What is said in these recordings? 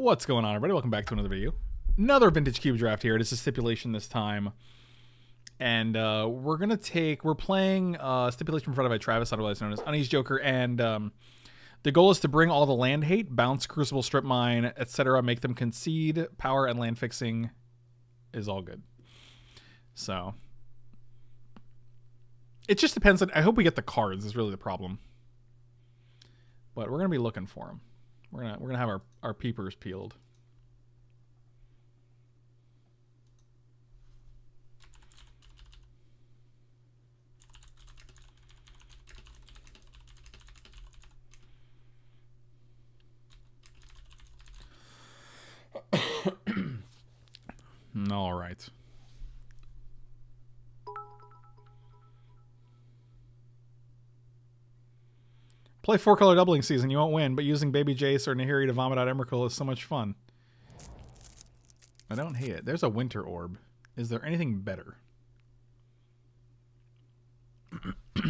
What's going on, everybody? Welcome back to another video. Another vintage cube draft here. It is a stipulation this time. And uh, we're going to take, we're playing uh, stipulation provided by Travis, otherwise known as Unease Joker. And um, the goal is to bring all the land hate, bounce, crucible, strip mine, etc., make them concede, power, and land fixing is all good. So it just depends. On, I hope we get the cards. Is really the problem. But we're gonna be looking for them. We're gonna we're gonna have our our peepers peeled. All right. Play four color doubling season. You won't win, but using Baby Jace or Nahiri to vomit out Emrakul is so much fun. I don't hate it. There's a Winter Orb. Is there anything better?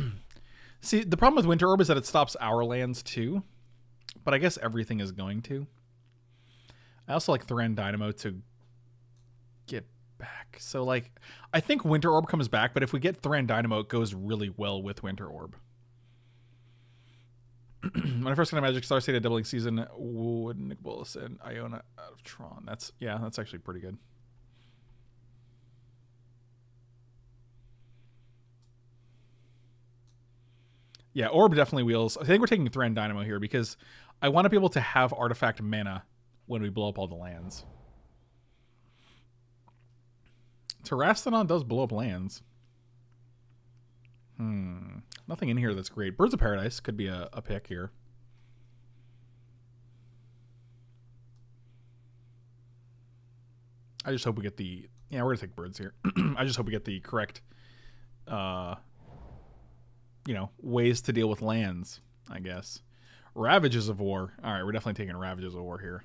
See, the problem with Winter Orb is that it stops our lands too, but I guess everything is going to. I also like Thran Dynamo to get back. So, like, I think Winter Orb comes back, but if we get Thran Dynamo, it goes really well with Winter Orb. when I first got a Magic Star State doubling season, would Nicol Bolas and Iona out of Tron. That's yeah, that's actually pretty good. Yeah, Orb definitely wheels. I think we're taking Thran Dynamo here because I want to be able to have artifact mana when we blow up all the lands. Terastodon does blow up lands. Hmm. Nothing in here that's great. Birds of Paradise could be a, a pick here. I just hope we get the... Yeah, we're to take birds here. I just hope we get the correct, uh, you know, ways to deal with lands, I guess. Ravages of War. All right, we're definitely taking Ravages of War here.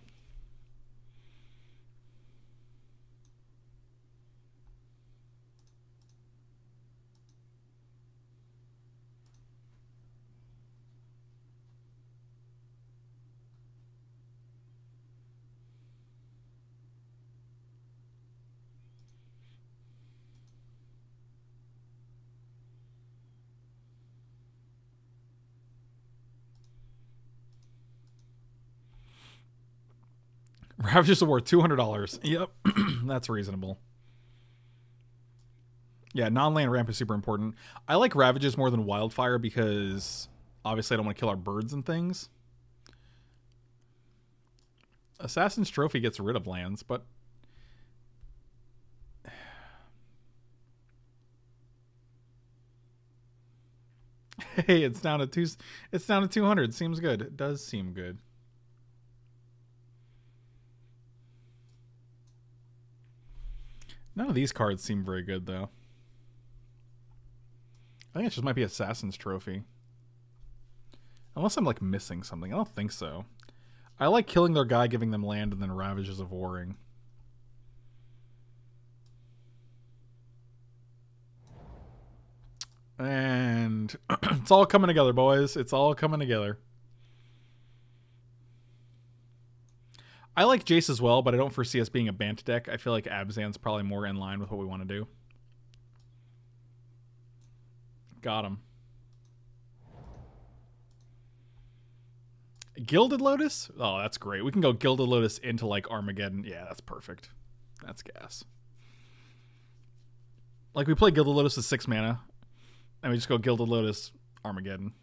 Ravages are worth two hundred dollars. Yep, that's reasonable. Yeah, non-land ramp is super important. I like Ravages more than Wildfire because obviously I don't want to kill our birds and things. Assassin's Trophy gets rid of lands, but hey, it's down to two. It's down to two hundred. Seems good. It does seem good. None of these cards seem very good, though. I think it just might be Assassin's Trophy. Unless I'm, like, missing something. I don't think so. I like killing their guy, giving them land, and then Ravages of Warring. And it's all coming together, boys. It's all coming together. I like Jace as well, but I don't foresee us being a Bant deck. I feel like Abzan's probably more in line with what we want to do. Got him. Gilded Lotus? Oh, that's great. We can go Gilded Lotus into like Armageddon. Yeah, that's perfect. That's gas. Like we play Gilded Lotus with six mana, and we just go Gilded Lotus Armageddon.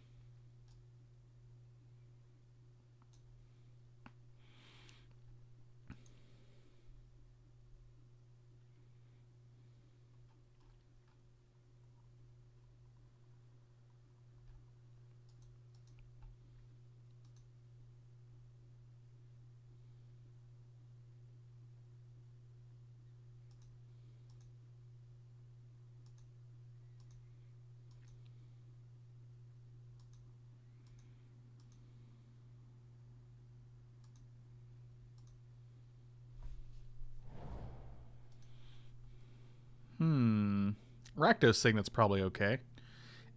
Rakdos Signet's probably okay.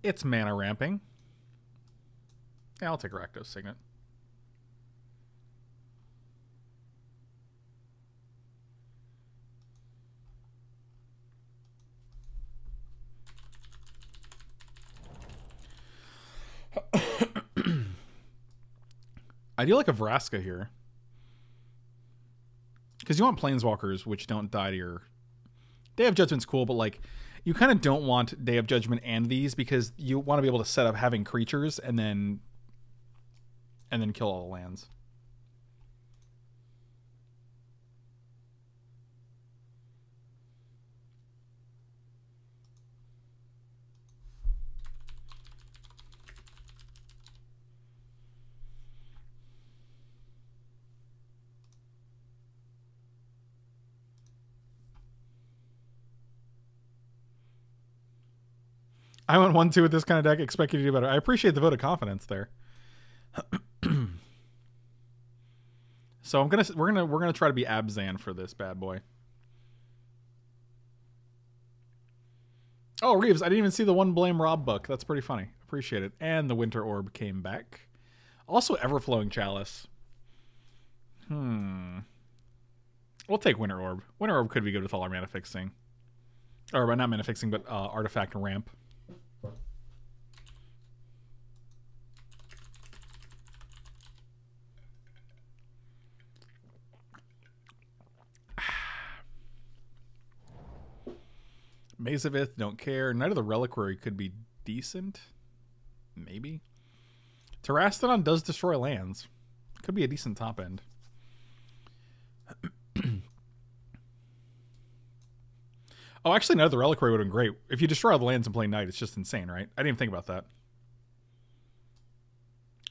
It's mana ramping. Yeah, I'll take Rakdos Signet. I do like a Vraska here. Because you want Planeswalkers, which don't die to your... Day of Judgment's cool, but like you kind of don't want Day of Judgment and these because you want to be able to set up having creatures and then and then kill all the lands. I went one two with this kind of deck, expect you to do better. I appreciate the vote of confidence there. so I'm gonna we're gonna we're gonna try to be Abzan for this bad boy. Oh, Reeves, I didn't even see the one blame Rob book. That's pretty funny. Appreciate it. And the Winter Orb came back. Also, Everflowing Chalice. Hmm. We'll take Winter Orb. Winter Orb could be good with all our mana fixing. Or not mana fixing, but uh, artifact ramp. Mazavith, don't care. Knight of the Reliquary could be decent. Maybe. Terastodon does destroy lands. Could be a decent top end. oh, actually, Knight of the Reliquary would have been great. If you destroy all the lands and play Knight, it's just insane, right? I didn't even think about that.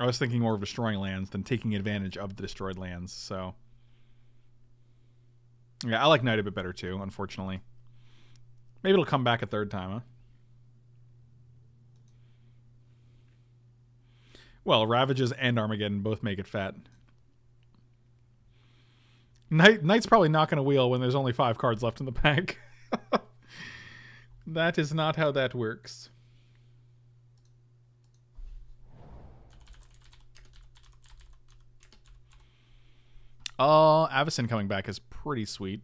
I was thinking more of destroying lands than taking advantage of the destroyed lands, so... Yeah, I like Knight a bit better too, unfortunately. Maybe it'll come back a third time, huh? Well, Ravages and Armageddon both make it fat. Knight, Knight's probably not going to wheel when there's only five cards left in the pack. that is not how that works. Uh, Avacyn coming back is pretty sweet.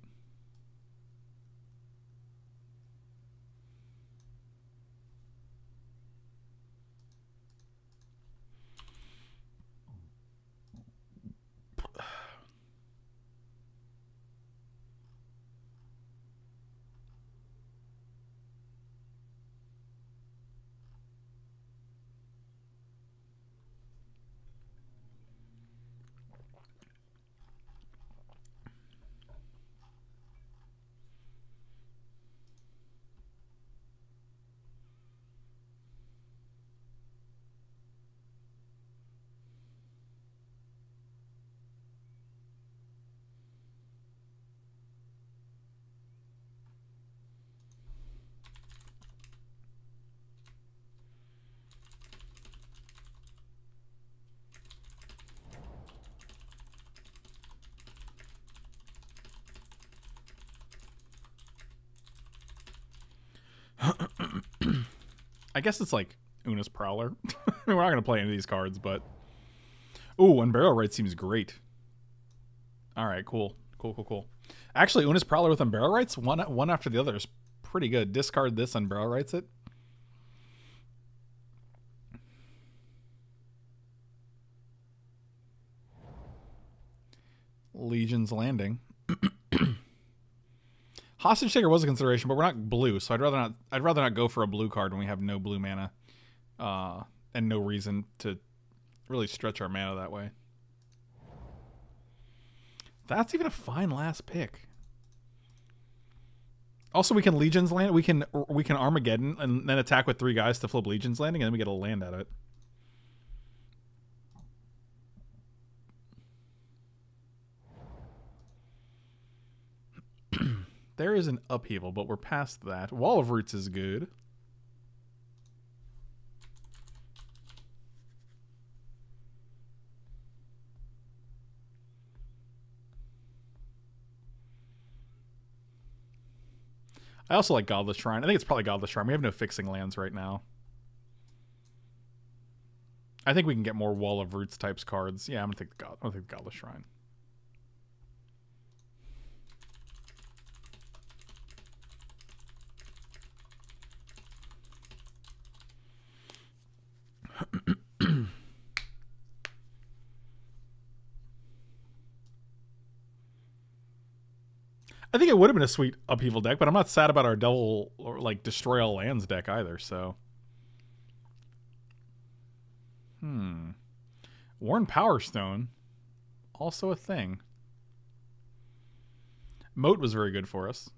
I guess it's like Una's Prowler. I mean, we're not going to play any of these cards, but... Ooh, Unburial seems great. All right, cool. Cool, cool, cool. Actually, Una's Prowler with Unburial Rites, one, one after the other, is pretty good. Discard this, Unburial Rites it. Legion's Landing. Hostage Taker was a consideration, but we're not blue, so I'd rather not. I'd rather not go for a blue card when we have no blue mana, uh, and no reason to really stretch our mana that way. That's even a fine last pick. Also, we can Legion's land. We can we can Armageddon and then attack with three guys to flip Legion's landing, and then we get a land out of it. There is an upheaval, but we're past that. Wall of Roots is good. I also like Godless Shrine. I think it's probably Godless Shrine. We have no fixing lands right now. I think we can get more Wall of Roots types cards. Yeah, I'm gonna take the God. I'm gonna take Godless Shrine. I think it would have been a sweet upheaval deck, but I'm not sad about our double or like destroy all lands deck either. So, hmm, Worn Power Stone, also a thing. Moat was very good for us.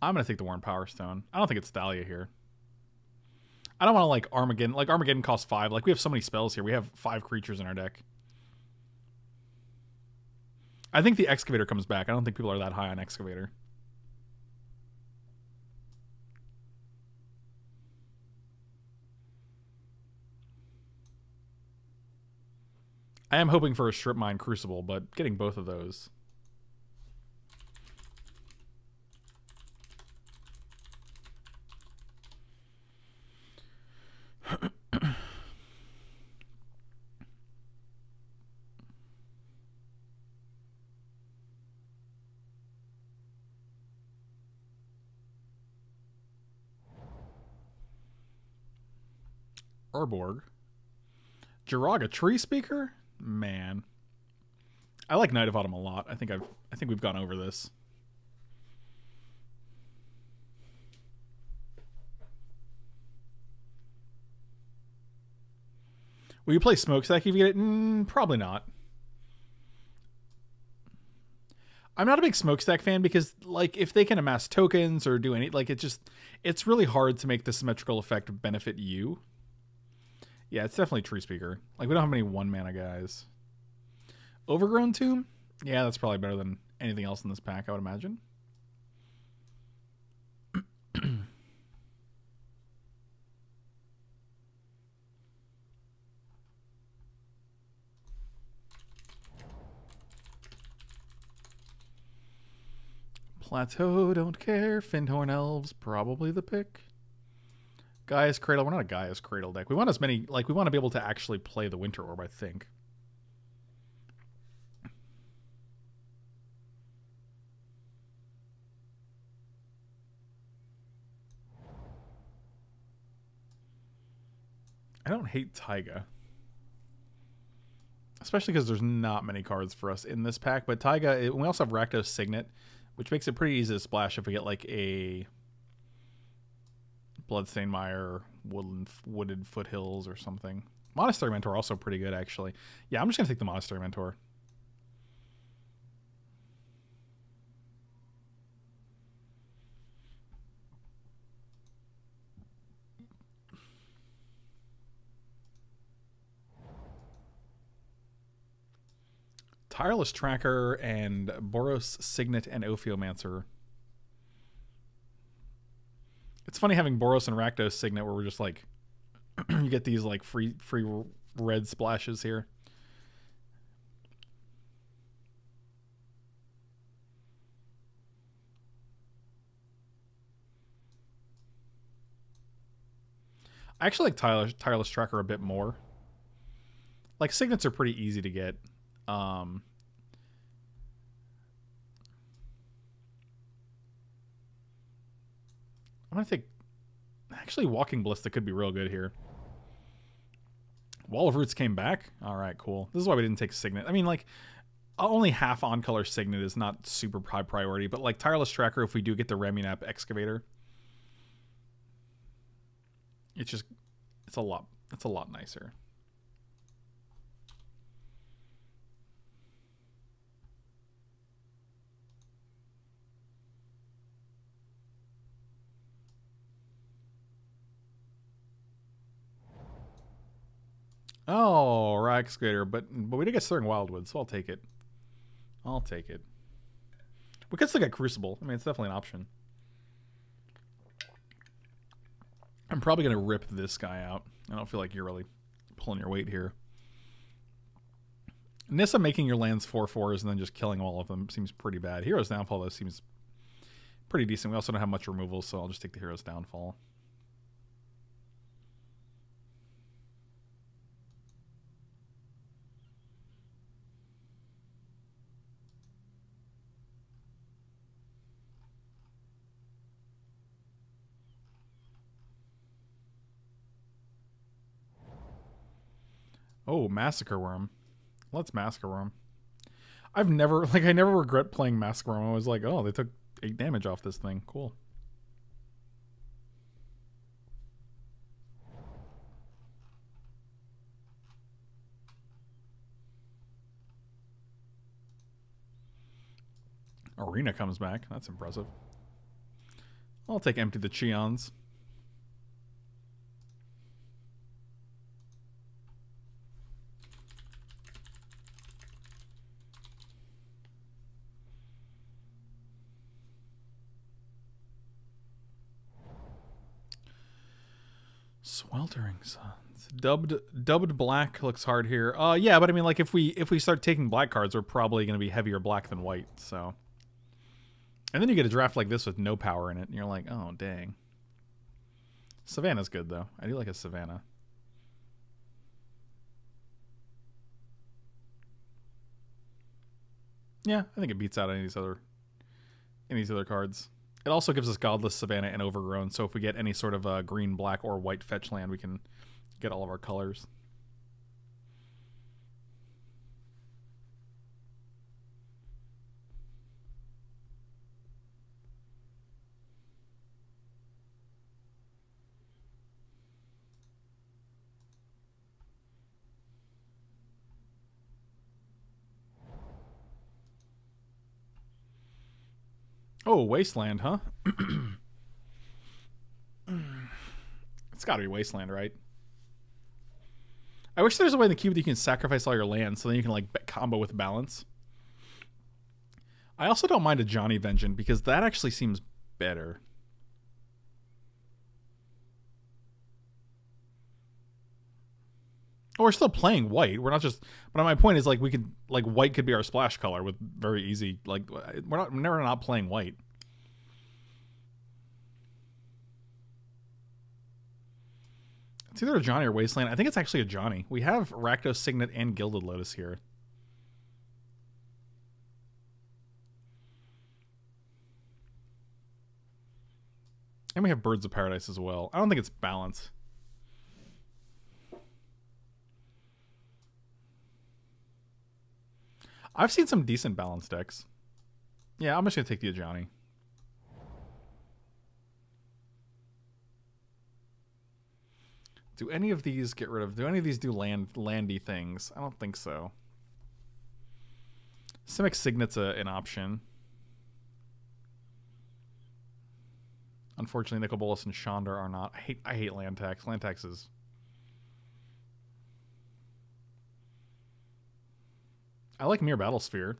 I'm gonna take the Worn Power Stone. I don't think it's Dahlia here. I don't want to like Armageddon. Like Armageddon costs five. Like we have so many spells here. We have five creatures in our deck. I think the Excavator comes back. I don't think people are that high on Excavator. I am hoping for a Strip Mine Crucible, but getting both of those. Urborg. Joraga Treespeaker? Man. I like Knight of Autumn a lot. I think I've I think we've gone over this. Will you play Smokestack if you get it? Mm, probably not. I'm not a big smokestack fan because like if they can amass tokens or do any like it just it's really hard to make the symmetrical effect benefit you. Yeah, it's definitely Treespeaker. Like, we don't have many one mana guys. Overgrown Tomb? Yeah, that's probably better than anything else in this pack, I would imagine. Plateau, don't care. Fyndhorn Elves, probably the pick. Gaea's Cradle. We're not a Gaea's Cradle deck. We want as many, like, we want to be able to actually play the Winter Orb, I think. I don't hate Taiga. Especially because there's not many cards for us in this pack. But Taiga, it, we also have Rakdos Signet, which makes it pretty easy to splash if we get like a Bloodstained Mire, Woodland, Wooded Foothills, or something. Monastery Mentor also pretty good, actually. Yeah, I'm just gonna take the Monastery Mentor. Tireless Tracker and Boros Signet and Ophiomancer it's funny having Boros and Rakdos Signet where we're just like you get these like free free red splashes here. I actually like Tireless, Tireless Tracker a bit more. Like signets are pretty easy to get. Um, I'm gonna think. Actually, Walking Ballista could be real good here. Wall of Roots came back. All right, cool. This is why we didn't take Signet. I mean, like, only half on color Signet is not super high priority, but like Tireless Tracker, if we do get the Ramunap Excavator, it's just it's a lot it's a lot nicer. Oh, raw excavator, but but we did get Stirring Wildwood, so I'll take it. I'll take it. We could still get Crucible. I mean, it's definitely an option. I'm probably gonna rip this guy out. I don't feel like you're really pulling your weight here. Nissa making your lands 4 4s and then just killing all of them seems pretty bad. Hero's Downfall, though, seems pretty decent. We also don't have much removal, so I'll just take the Hero's Downfall. Oh, Massacre Wurm. Let's Massacre Wurm. I've never, like, I never regret playing Massacre Wurm. I was like, oh, they took 8 damage off this thing. Cool. Arena comes back. That's impressive. I'll take Empty the Cheons. Sweltering Suns. Dubbed dubbed black looks hard here. Uh yeah, but I mean like if we if we start taking black cards, we're probably gonna be heavier black than white, so and then you get a draft like this with no power in it, and you're like, oh dang. Savannah's good though. I do like a Savannah. Yeah, I think it beats out any of these other any of these other cards. It also gives us Godless Savannah and Overgrown, so if we get any sort of uh, green, black, or white fetch land, we can get all of our colors. Oh, Wasteland, huh? it's got to be Wasteland, right? I wish there's a way in the cube that you can sacrifice all your land so then you can like combo with balance. I also don't mind a Ajani Vengeant because that actually seems better. Oh, we're still playing white. We're not just. But my point is, like, we could, like, white could be our splash color with very easy. Like, we're not, we're never not playing white. It's either Ajani or Wasteland. I think it's actually Ajani. We have Rakdos Signet and Gilded Lotus here. And we have Birds of Paradise as well. I don't think it's balanced. I've seen some decent balanced decks. Yeah, I'm just to take the Ajani. Do any of these get rid of... Do any of these do land landy things? I don't think so. Simic Signet's a, an option. Unfortunately, Nicol Bolas and Chandra are not. I hate I hate land tax. Land tax is I like Myr Battlesphere.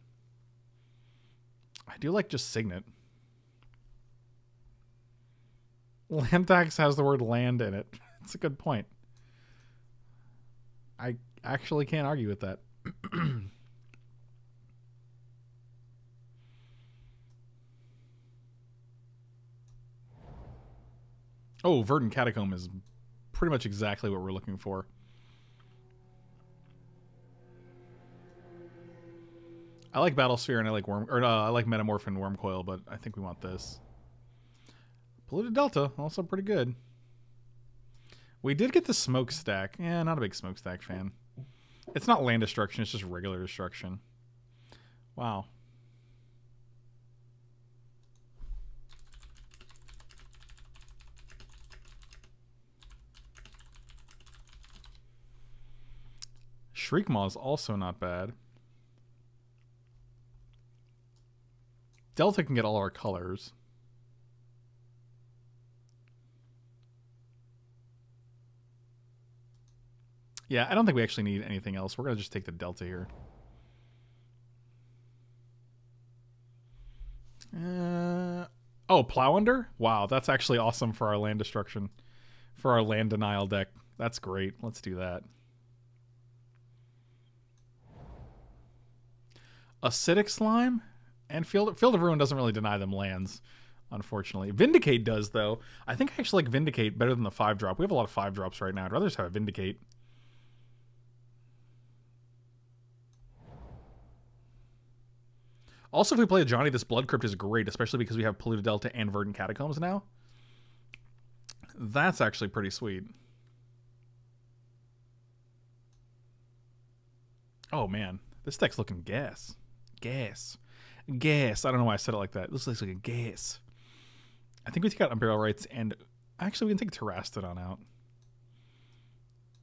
I do like just Signet. Land tax has the word land in it. It's a good point. I actually can't argue with that. oh, Verdant Catacomb is pretty much exactly what we're looking for. I like Battlesphere and I like Worm or uh, I like Metamorph and Wurmcoil, but I think we want this. Polluted Delta, also pretty good. We did get the smokestack. Yeah, not a big smokestack fan. It's not land destruction, it's just regular destruction. Wow. Shriekmaw is also not bad. Delta can get all our colors. Yeah, I don't think we actually need anything else. We're going to just take the Delta here. Uh, oh, Plow Under? Wow, that's actually awesome for our land destruction. For our land denial deck. That's great. Let's do that. Acidic Slime? And Field Field of Ruin doesn't really deny them lands, unfortunately. Vindicate does though. I think I actually like Vindicate better than the five drop. We have a lot of five drops right now. I'd rather just have a Vindicate. Also, if we play Ajani, this Blood Crypt is great, especially because we have Polluted Delta and Verdant Catacombs now. That's actually pretty sweet. Oh man, this deck's looking gas. Gas. Gas. I don't know why I said it like that. This looks like a gas. I think we take out Unburial Rites and actually we can take Terastodon out.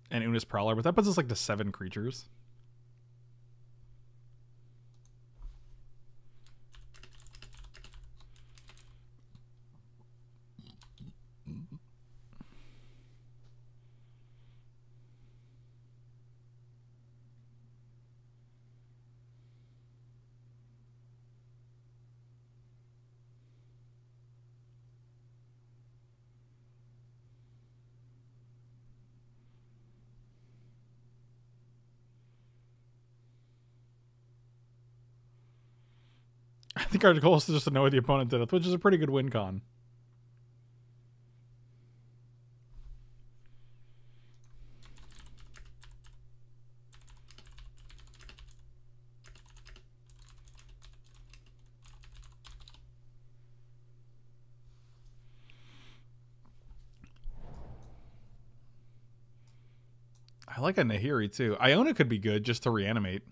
And Una's Prowler, but that puts us like to seven creatures. I think our goal is to just annoy the opponent to death, which is a pretty good win con. I like a Nahiri too. Iona could be good just to reanimate.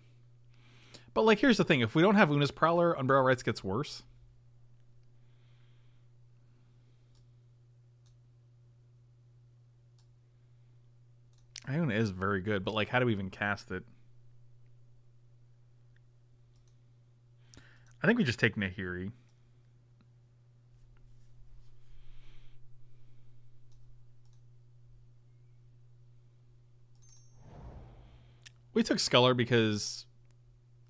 But like, here's the thing: if we don't have Una's Prowler, Unburial Rites gets worse. Iona is very good, but like, how do we even cast it? I think we just take Nahiri. We took Sculler because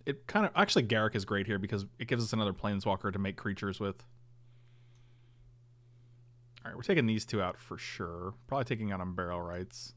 it kind of actually Garruk is great here because it gives us another planeswalker to make creatures with. All right, we're taking these two out for sure. Probably taking out Unburial Rites.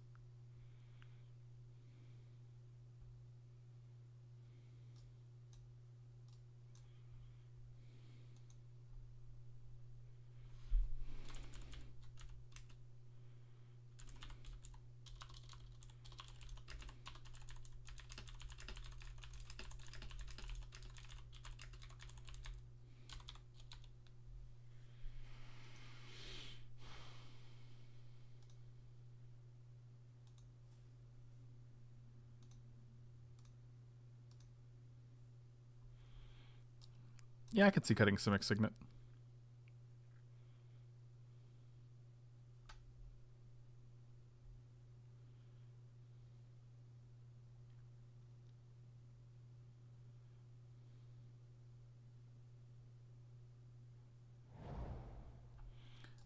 Yeah, I could see cutting Simic Signet.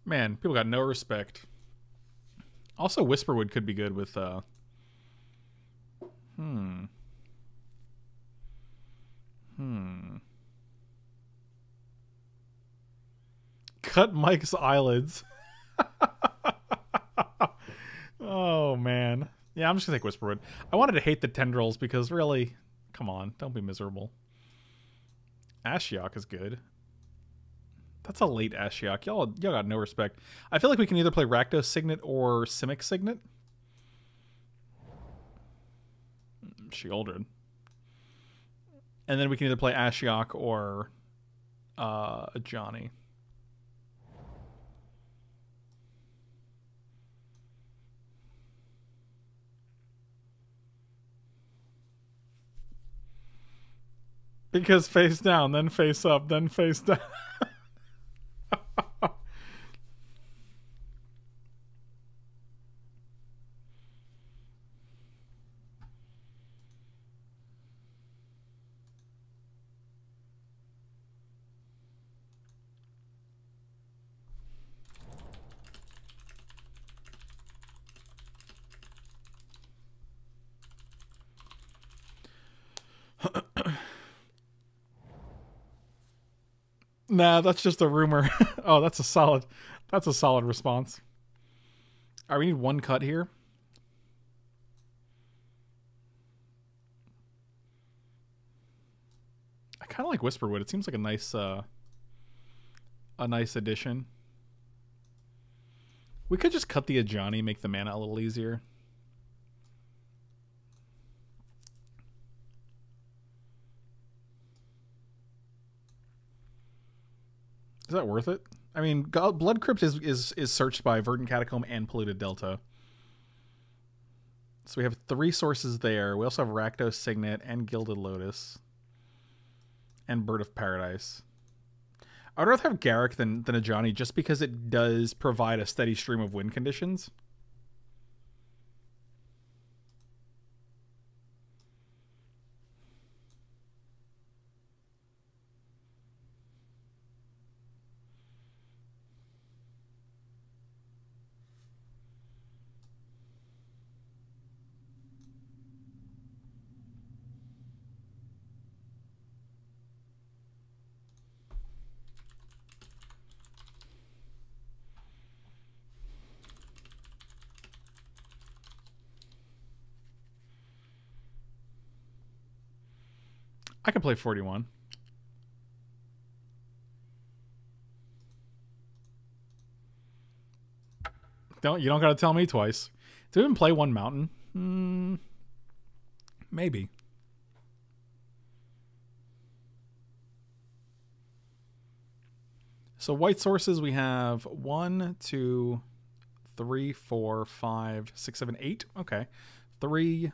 Man, people got no respect. Also, Whisperwood could be good with, uh... Hmm. Hmm. Cut Mike's eyelids. oh man. Yeah, I'm just gonna take Whisperwood. I wanted to hate the tendrils because really, come on, don't be miserable. Ashiok is good. That's a late Ashiok. Y'all, y'all got no respect. I feel like we can either play Rakdos Signet or Simic Signet. Sheoldred. And then we can either play Ashiok or uh, Ajani. Because face down, then face up, then face down. Nah, that's just a rumor. oh, that's a solid. That's a solid response. All right, we need one cut here. I kind of like Whisperwood. It seems like a nice, uh, a nice addition. We could just cut the Ajani, make the mana a little easier. Is that worth it? I mean, God, Blood Crypt is, is is searched by Verdant Catacomb and Polluted Delta. So we have three sources there. We also have Rakdos Signet and Gilded Lotus and Bird of Paradise. I'd rather have Garruk than, than Ajani just because it does provide a steady stream of win conditions. I could play 41. Don't you don't gotta tell me twice. To even play one mountain? Hmm, maybe. So white sources we have one, two, three, four, five, six, seven, eight. Okay. Three,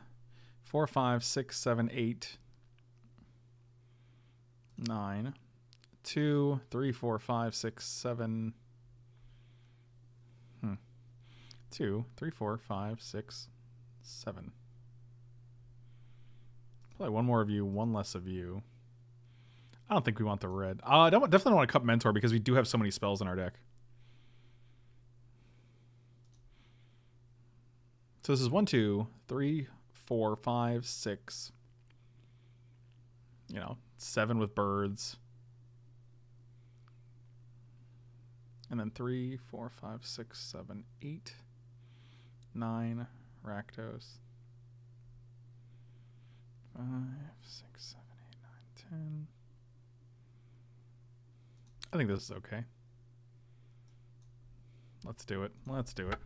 four, five, six, seven, eight, nine, two, three, four, five, six, seven. Hmm. Two, three, four, five, six, seven. Probably one more of you, one less of you. I don't think we want the red. Uh, I don't definitely don't want to cut mentor because we do have so many spells in our deck. So this is one, two, three, four, five, six. You know, seven with birds. And then three, four, five, six, seven, eight, nine, Rakdos. Five, six, seven, eight, nine, ten. I think this is okay. Let's do it. Let's do it.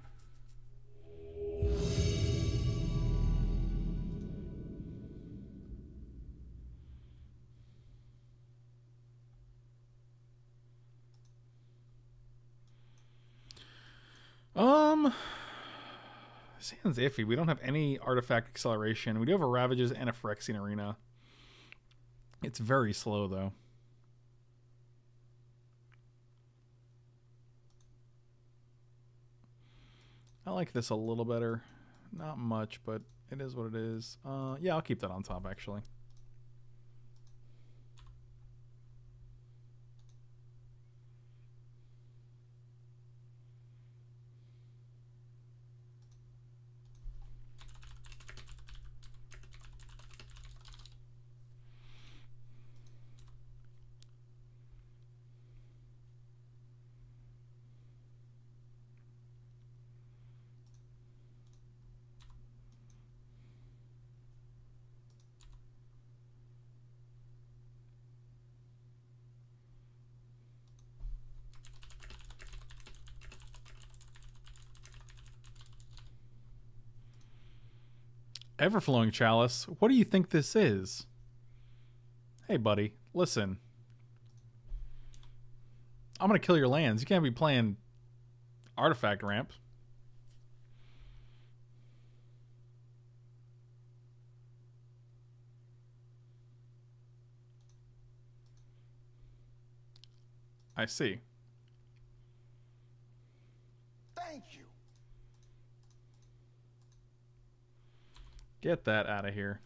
This iffy. We don't have any artifact acceleration. We do have a Ravages and a Phyrexian Arena. It's very slow, though. I like this a little better. Not much, but it is what it is. Uh, yeah, I'll keep that on top, actually. Everflowing Chalice, what do you think this is? Hey, buddy, listen. I'm going to kill your lands. You can't be playing artifact ramp. I see. Get that out of here.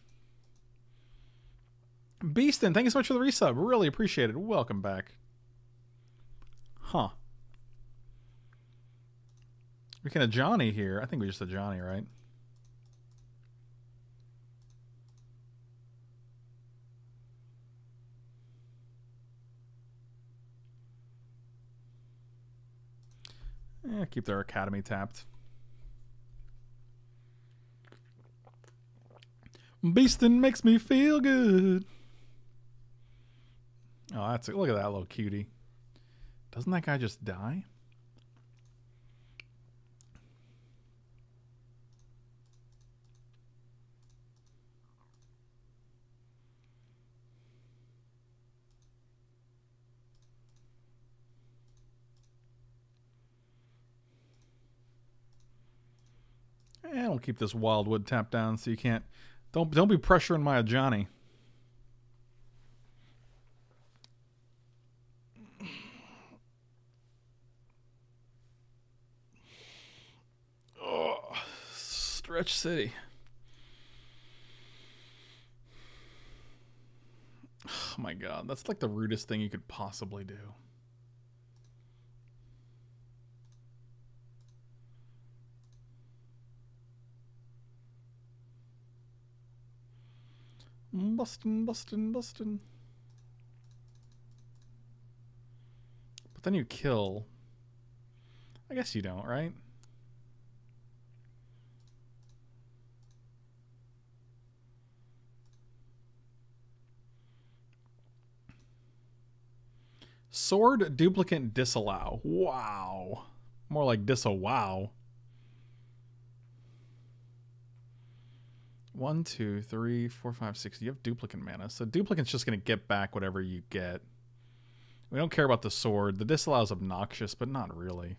Beaston, thank you so much for the resub. Really appreciate it. Welcome back. Huh. We can Ajani here. I think we just Ajani, right? Yeah, keep their academy tapped. Beastin makes me feel good. Oh, that's it. Look at that little cutie. Doesn't that guy just die? Eh, and we'll keep this wildwood tapped down so you can't. Don't don't be pressuring my Johnny. Oh, Stretch City. Oh my god, that's like the rudest thing you could possibly do. Bustin', bustin', bustin'. But then you kill. I guess you don't, right? Sword duplicant disallow. Wow. More like disallow. One, two, three, four, five, six. You have duplicant mana. So duplicant's just going to get back whatever you get. We don't care about the sword. The disallow is obnoxious, but not really.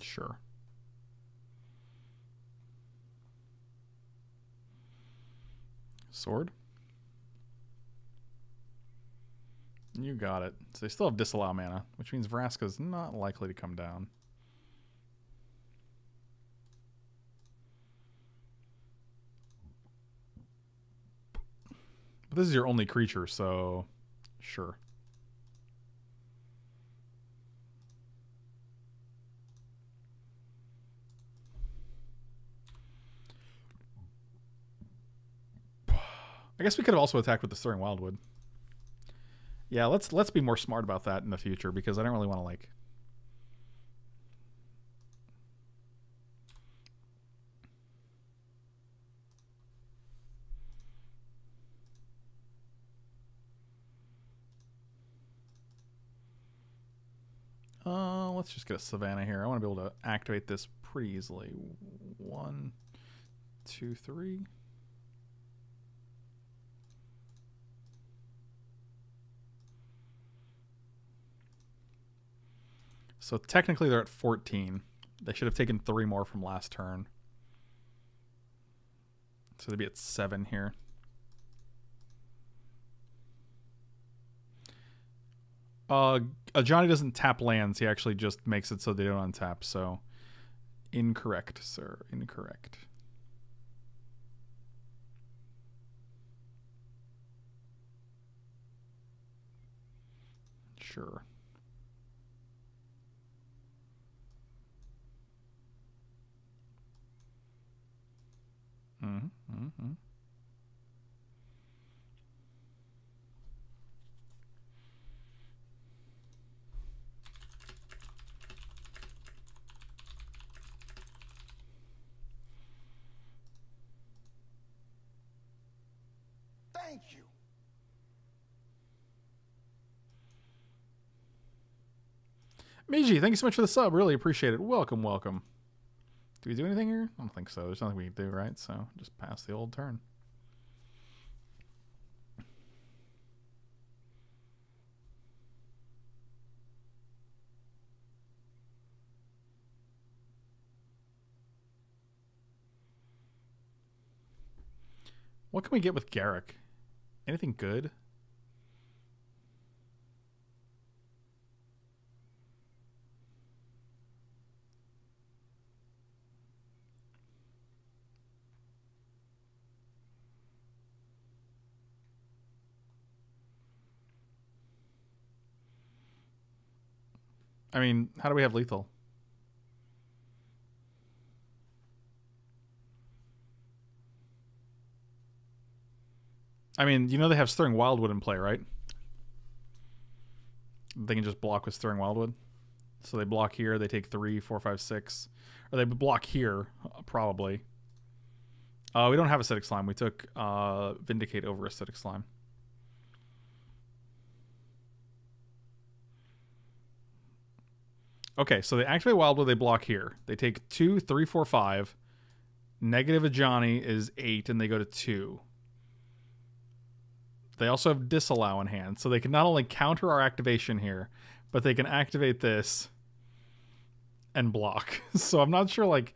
Sure. Sword. You got it. So they still have disallow mana, which means Vraska's not likely to come down. But this is your only creature, so sure. I guess we could have also attacked with the Stirring Wildwood. Yeah, let's let's be more smart about that in the future because I don't really want to like Uh, let's just get a Savannah here. I want to be able to activate this pretty easily. One, two, three. So technically they're at 14. They should have taken three more from last turn. So they'd be at seven here. Uh, Johnny doesn't tap lands. He actually just makes it so they don't untap. So incorrect, sir. Incorrect. Sure. Mm-hmm, mm-hmm. Thank you. Miji, thank you so much for the sub. Really appreciate it. Welcome, welcome. Do we do anything here? I don't think so. There's nothing we can do, right? So just pass the old turn. What can we get with Garruk? Anything good? I mean, how do we have lethal? I mean, you know they have Stirring Wildwood in play, right? They can just block with Stirring Wildwood. So they block here, they take three, four, five, six. Or they block here, probably. Uh, we don't have Acidic Slime. We took uh, Vindicate over Acidic Slime. Okay, so they activate Wildwood, they block here. They take two, three, four, five. Negative Ajani is eight, and they go to two. They also have disallow in hand, so they can not only counter our activation here, but they can activate this and block. So I'm not sure like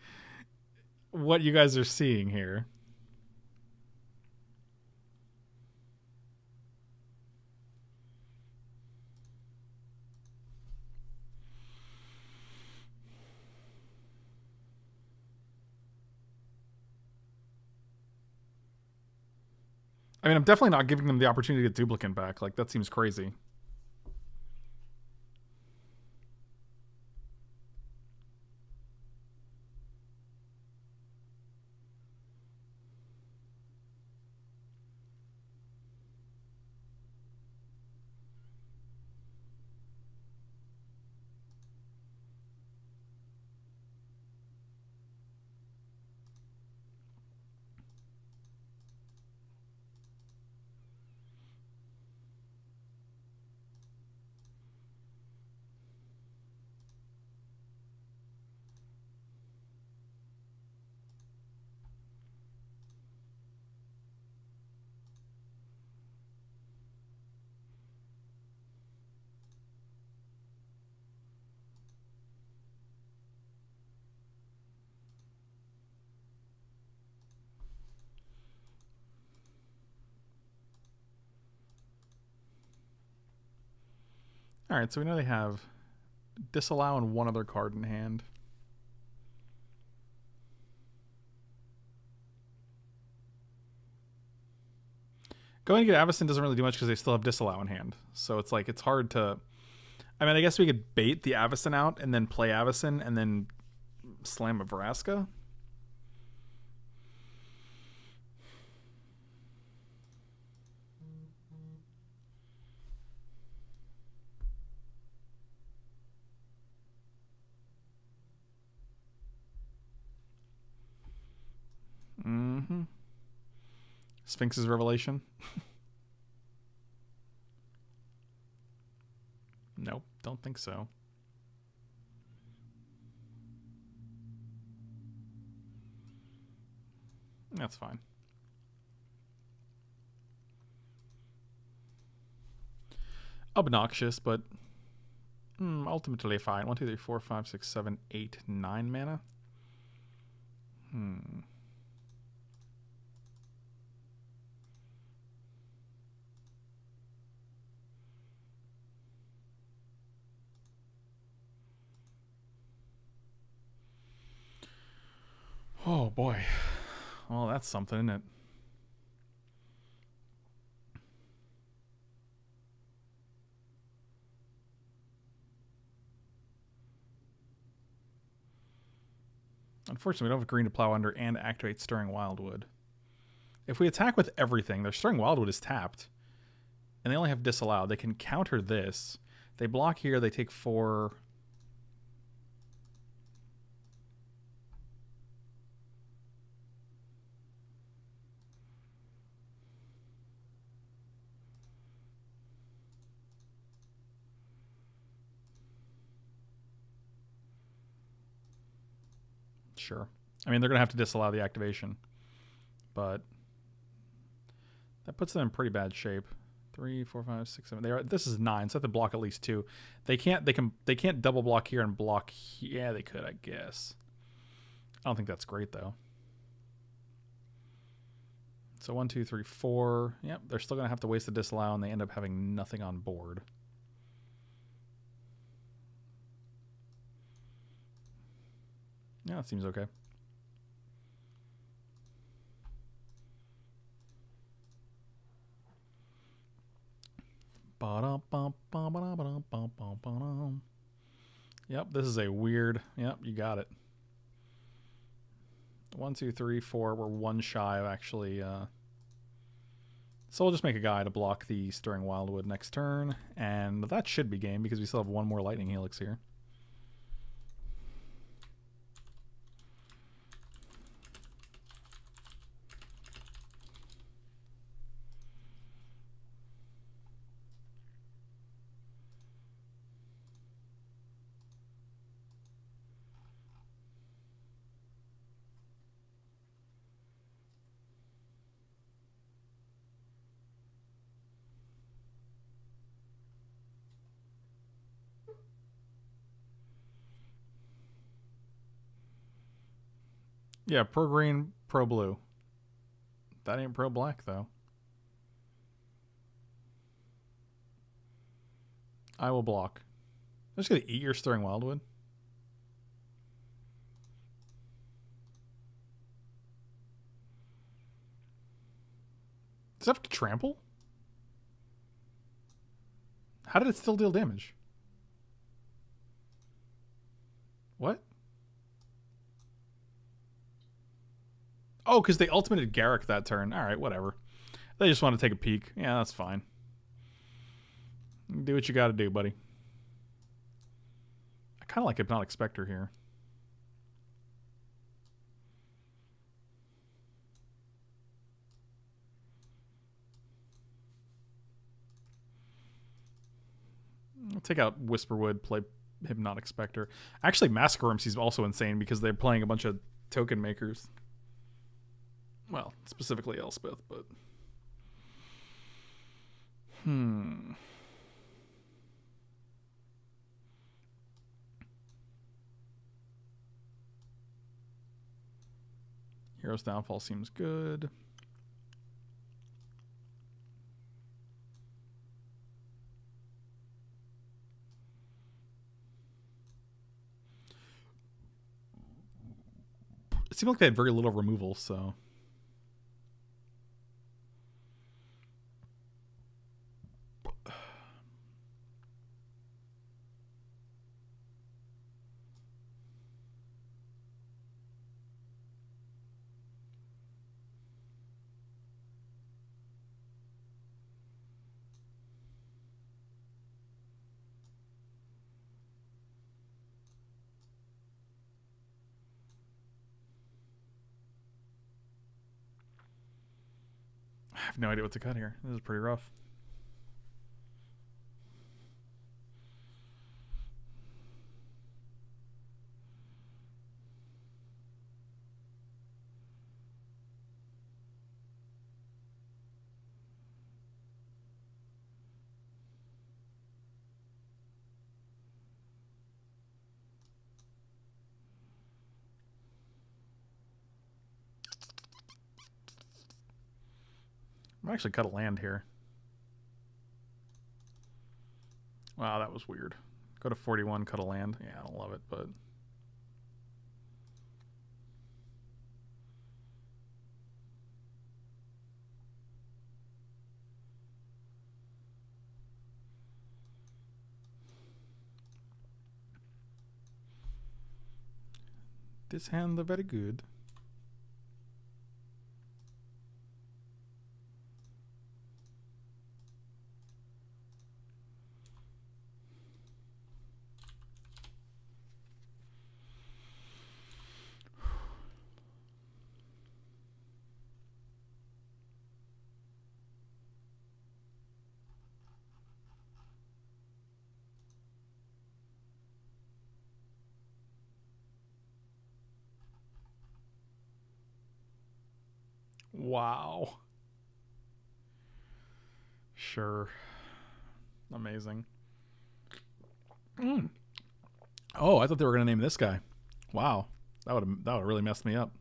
what you guys are seeing here. I mean, I'm definitely not giving them the opportunity to get duplicant back. Like, that seems crazy. All right, so we know they have disallow and one other card in hand. Going to get doesn't really do much because they still have disallow in hand. So it's like it's hard to. I mean, I guess we could bait the Avacyn out and then play Avacyn and then slam a Vraska. Mm-hmm. Sphinx's revelation. nope, don't think so. That's fine. Obnoxious, but mm, ultimately fine. One, two, three, four, five, six, seven, eight, nine mana. Hmm. Oh boy. Well, that's something, isn't it? Unfortunately, we don't have green to plow under and activate Stirring Wildwood. If we attack with everything, their Stirring Wildwood is tapped. And they only have disallowed. They can counter this. They block here, they take four Sure. I mean, they're going to have to disallow the activation, but that puts them in pretty bad shape. Three, four, five, six, seven. They are. This is nine, so they have to block at least two. They can't. They can. They can't double block here and block. Yeah, they could, I guess. I don't think that's great though. So one, two, three, four. Yep, they're still gonna have to waste the disallow, and they end up having nothing on board. Yeah, it seems okay. Yep, this is a weird. Yep, you got it. One, two, three, four. We're one shy of actually. Uh... So we'll just make a guy to block the Stirring Wildwood next turn, and that should be game because we still have one more Lightning Helix here. Yeah, pro green, pro blue. That ain't pro black though. I will block. I'm just gonna eat your stirring wildwood. Does it have to trample? How did it still deal damage? What? Oh, because they ultimated Garruk that turn. All right, whatever. They just want to take a peek. Yeah, that's fine. Do what you got to do, buddy. I kind of like Hypnotic Spectre here. I'll take out Whisperwood, play Hypnotic Spectre. Actually, Massacre is also insane because they're playing a bunch of token makers. Well, specifically Elspeth, but. Hmm. Hero's Downfall seems good. It seemed like they had very little removal, so. Have no idea what to cut here. This is pretty rough. I'm actually cut a land here. Wow, that was weird. Go to 41, cut a land. Yeah, I don't love it, but... This hand are very good. Wow. Sure. Amazing. Mm. Oh, I thought they were going to name this guy. Wow. That would have that would really messed me up.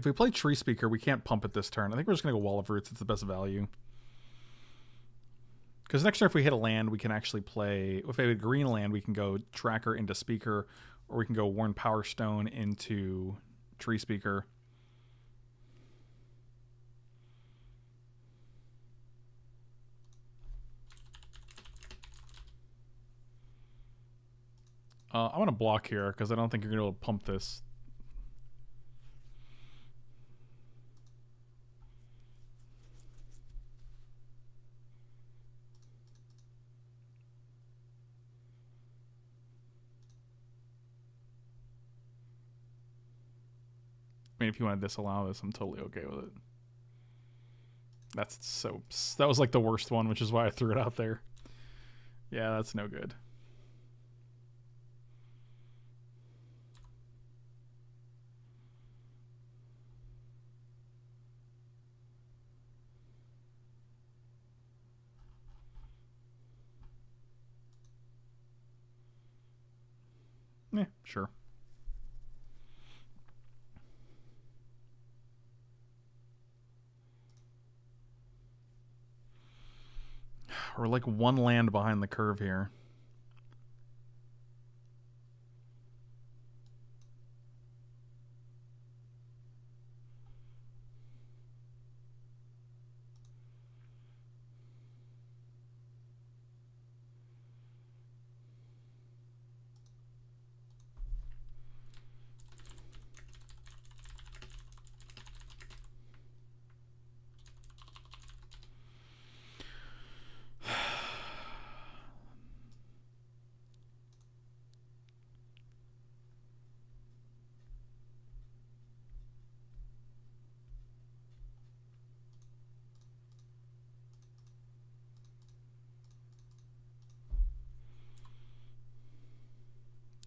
If we play Treespeaker, we can't pump it this turn. I think we're just going to go Wall of Roots. It's the best value. Because next turn, if we hit a land, we can actually play... If we have a green land, we can go Tracker into Speaker, or we can go Worn Powerstone into Treespeaker. Uh, I'm going to block here because I don't think you're going to be able to pump this if you want to disallow this, I'm totally okay with it. That's so. That was like the worst one, which is why I threw it out there. Yeah, that's no good. Yeah, sure. We're like one land behind the curve here.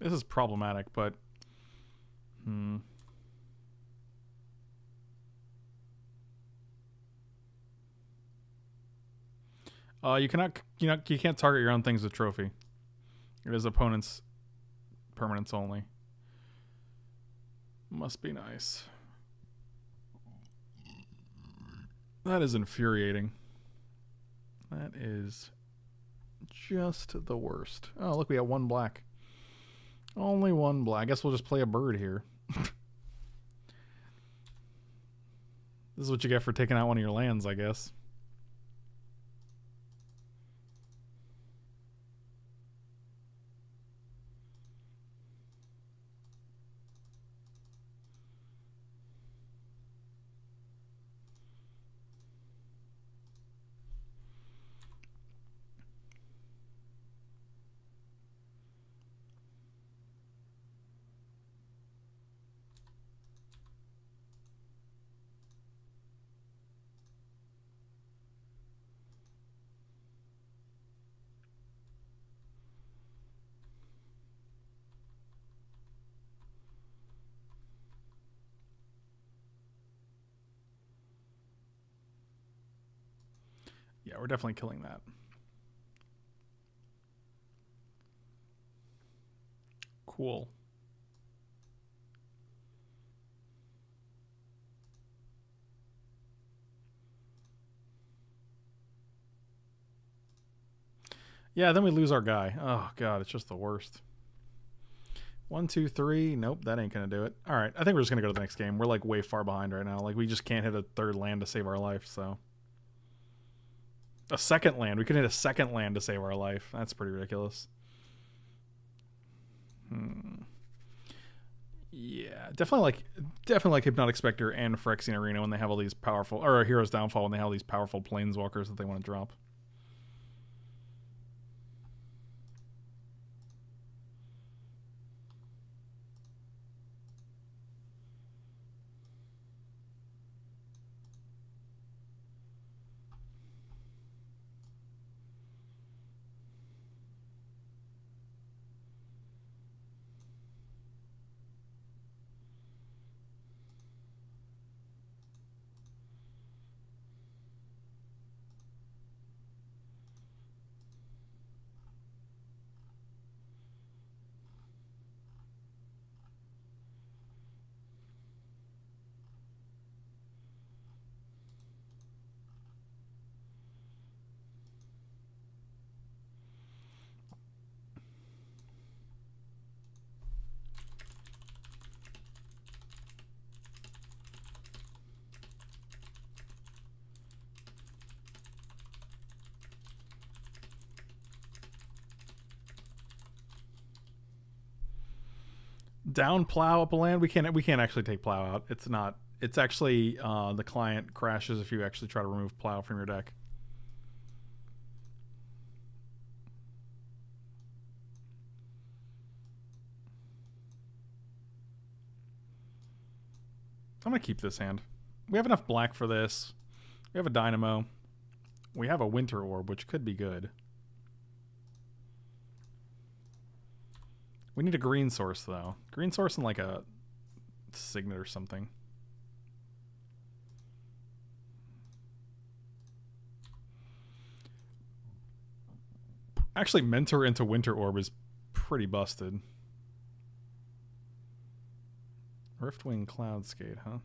This is problematic, but hmm. Uh, you cannot, you know, you can't target your own things with trophy. It is opponent's permanents only. Must be nice. That is infuriating. That is just the worst. Oh, look, we got one black. Only one black. I guess we'll just play a bird here. this is what you get for taking out one of your lands, I guess. We're definitely killing that. Cool. Yeah, then we lose our guy. Oh, God, it's just the worst. One, two, three. Nope, that ain't going to do it. All right, I think we're just going to go to the next game. We're, like, way far behind right now. Like, we just can't hit a third land to save our life, so... A second land. We could hit a second land to save our life. That's pretty ridiculous. Hmm. Yeah, definitely like definitely like Hypnotic Spectre and Phyrexian Arena when they have all these powerful or Heroes Downfall when they have all these powerful planeswalkers that they want to drop. Down plow up a land. We can't we can't actually take plow out. It's not. It's actually uh, the client crashes if you actually try to remove plow from your deck. I'm gonna keep this hand. We have enough black for this. We have a dynamo. We have a winter orb, which could be good. We need a green source, though. Green source and like a signet or something. Actually, Mentor into Winter Orb is pretty busted. Riftwing Cloudskate, huh?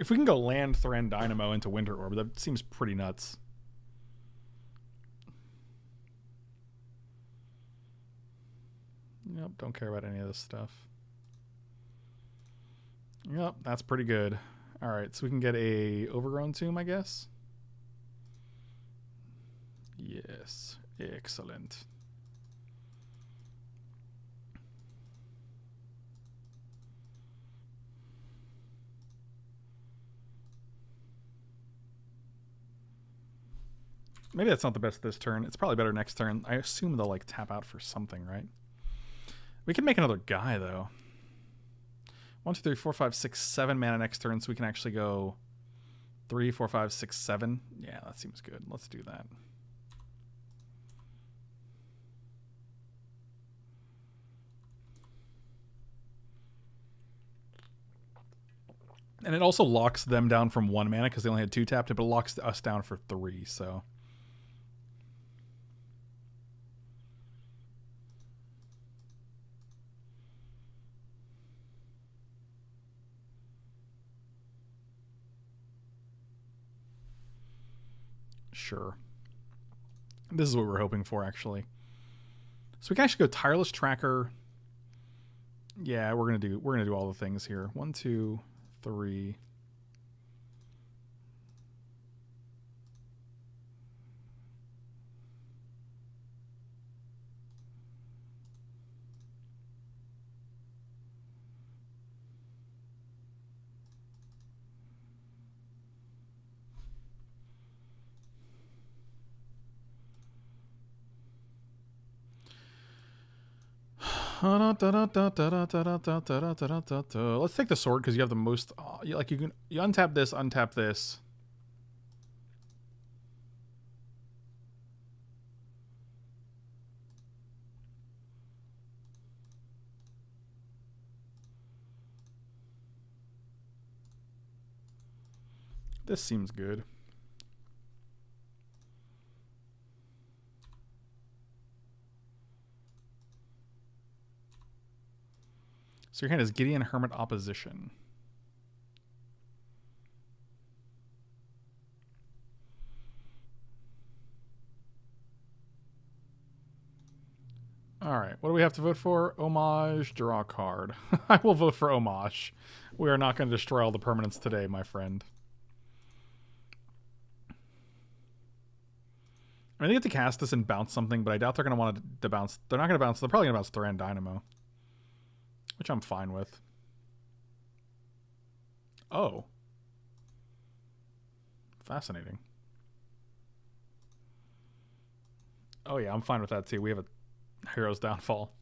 If we can go land Thran Dynamo into Winter Orb, that seems pretty nuts. Yep, don't care about any of this stuff. Yep, that's pretty good. All right, so we can get a overgrown tomb, I guess. Yes, excellent. Maybe that's not the best this turn. It's probably better next turn. I assume they'll like tap out for something, right? We can make another guy though. One, two, three, four, five, six, seven mana next turn, so we can actually go three, four, five, six, seven. Yeah, that seems good. Let's do that. And it also locks them down from one mana because they only had two tapped, but it locks us down for three, so. Sure. This is what we're hoping for, actually. So we can actually go tireless tracker. Yeah, we're gonna do we're gonna do all the things here. One, two, three. Let's take the sword because you have the most. Uh, like you can you untap this, untap this. This seems good. So your hand is Gideon Hermit Opposition. All right, what do we have to vote for? Homage, draw card. I will vote for Homage. We are not going to destroy all the permanents today, my friend. I mean, they get to cast this and bounce something, but I doubt they're going to want to bounce. They're not going to bounce. They're probably going to bounce Thran Dynamo which I'm fine with. Oh. Fascinating. Oh yeah, I'm fine with that too. We have a hero's downfall.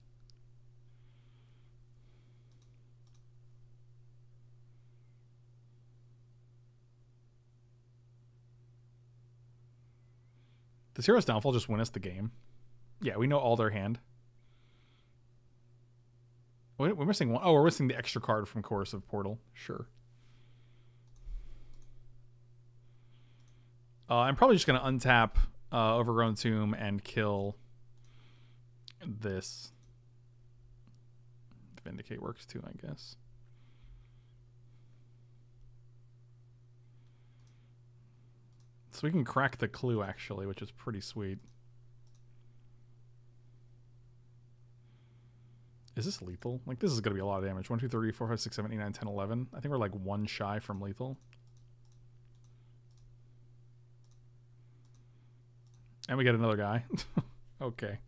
Does Hero's Downfall just win us the game? Yeah, we know all their hand. We're missing one. Oh, we're missing the extra card from Coercive Portal. Sure. Uh, I'm probably just going to untap uh, Overgrown Tomb and kill this. Vindicate works too, I guess. So we can crack the clue, actually, which is pretty sweet. Is this lethal? Like, this is going to be a lot of damage. 1, 2, 3, 4, 5, 6, 7, 8, 9, 10, 11. I think we're like one shy from lethal. And we get another guy. okay.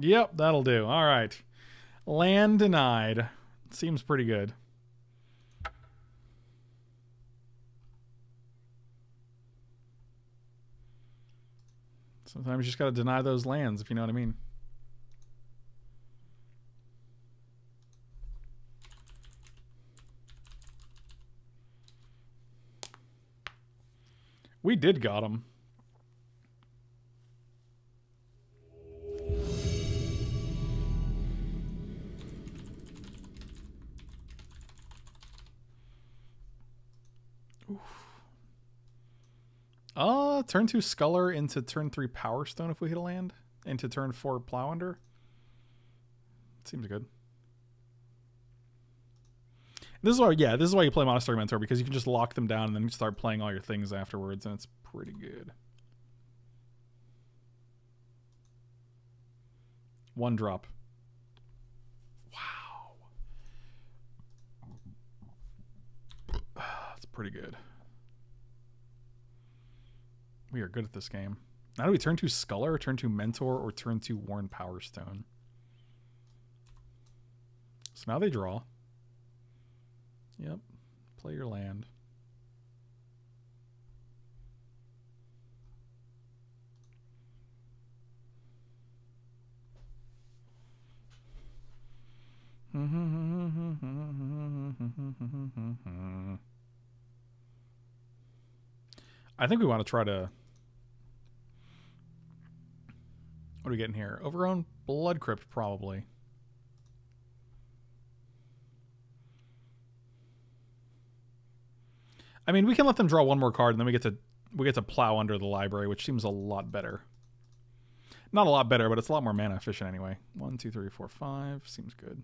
Yep, that'll do. All right. Land denied. Seems pretty good. Sometimes you just got to deny those lands, if you know what I mean. We did got him. Turn two Sculler into turn three Powerstone if we hit a land. Into turn four Plow Under. Seems good. This is why, yeah, this is why you play Monastery Mentor because you can just lock them down and then start playing all your things afterwards, and it's pretty good. One drop. Wow. That's pretty good. We are good at this game. Now do we turn to Sculler, turn to Mentor, or turn to Worn Powerstone? So now they draw. Yep. Play your land. I think we want to try to. What are we getting here? Overgrown Blood Crypt, probably. I mean, we can let them draw one more card, and then we get to we get to plow under the library, which seems a lot better. Not a lot better, but it's a lot more mana efficient anyway. One, two, three, four, five. Seems good.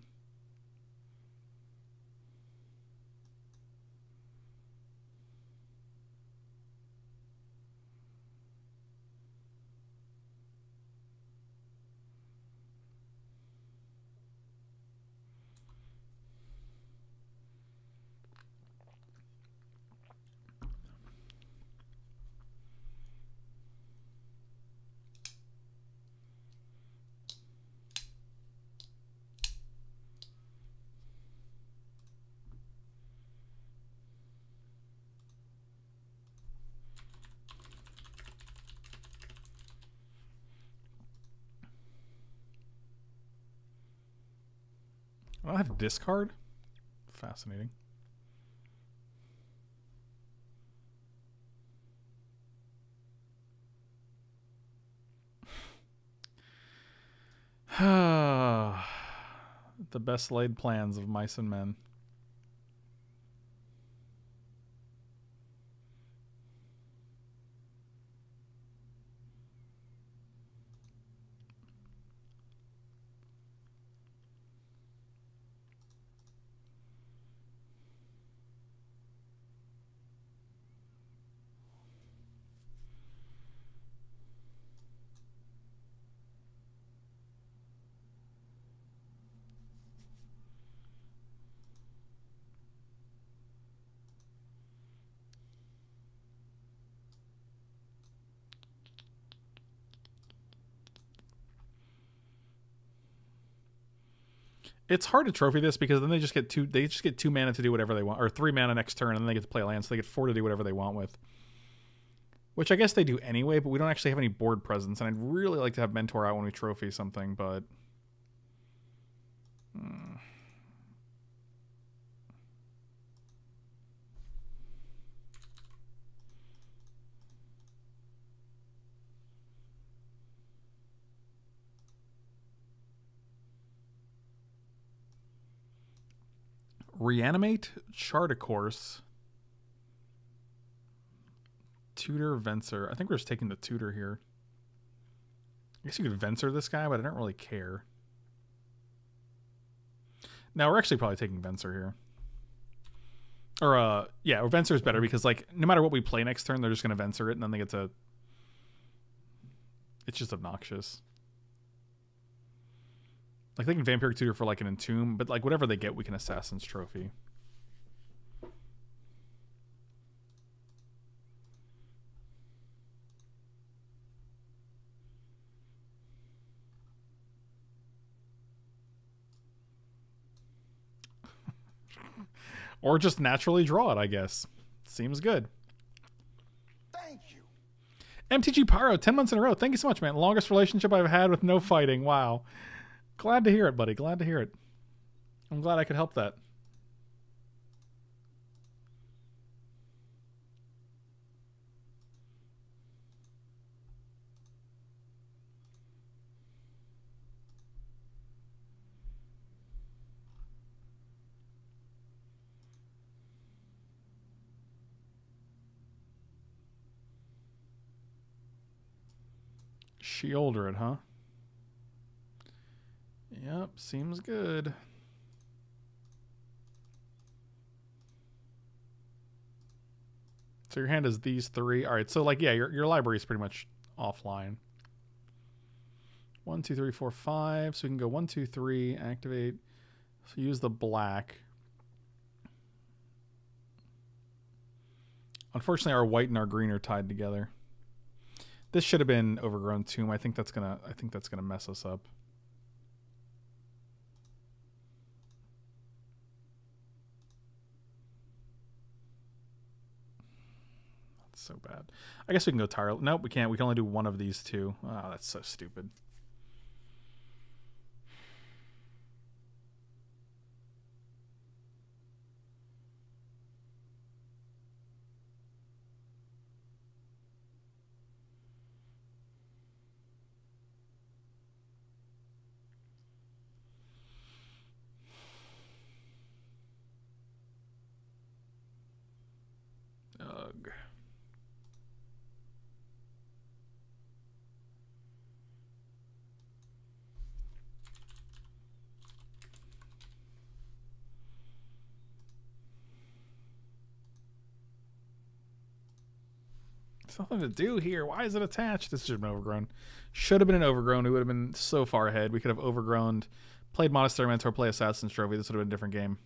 Have discard? Fascinating. the best laid plans of mice and men. It's hard to trophy this because then they just get two. They just get two mana to do whatever they want, or three mana next turn, and then they get to play land, so they get four to do whatever they want with. Which I guess they do anyway, but we don't actually have any board presence, and I'd really like to have Mentor out when we trophy something, but. Hmm. Reanimate, course. Tutor, Venser. I think we're just taking the tutor here. I guess you could Venser this guy, but I don't really care. Now we're actually probably taking Venser here. Or uh yeah, Venser is better because like no matter what we play next turn, they're just gonna Venser it and then they get to it's just obnoxious. Like they can Vampiric Tutor for like an Entomb, but like whatever they get, we can Assassin's Trophy. or just naturally draw it, I guess. Seems good. Thank you. MTG Pyro, 10 months in a row. Thank you so much, man. Longest relationship I've had with no fighting. Wow. Glad to hear it, buddy. Glad to hear it. I'm glad I could help that. Sheoldred, huh? Yep, seems good. So your hand is these three. All right, so like yeah, your your library is pretty much offline. One, two, three, four, five. So we can go one, two, three, activate. So use the black. Unfortunately, our white and our green are tied together. This should have been overgrown tomb. I think that's gonna. I think that's gonna mess us up. So bad. I guess we can go tire. Nope, we can't. We can only do one of these two. Oh, that's so stupid. Ugh. There's nothing to do here. Why is it attached? This should have been overgrown. Should have been an overgrown. We would have been so far ahead. We could have overgrown, played Monastery Mentor, play Assassin's Trophy. This would have been a different game.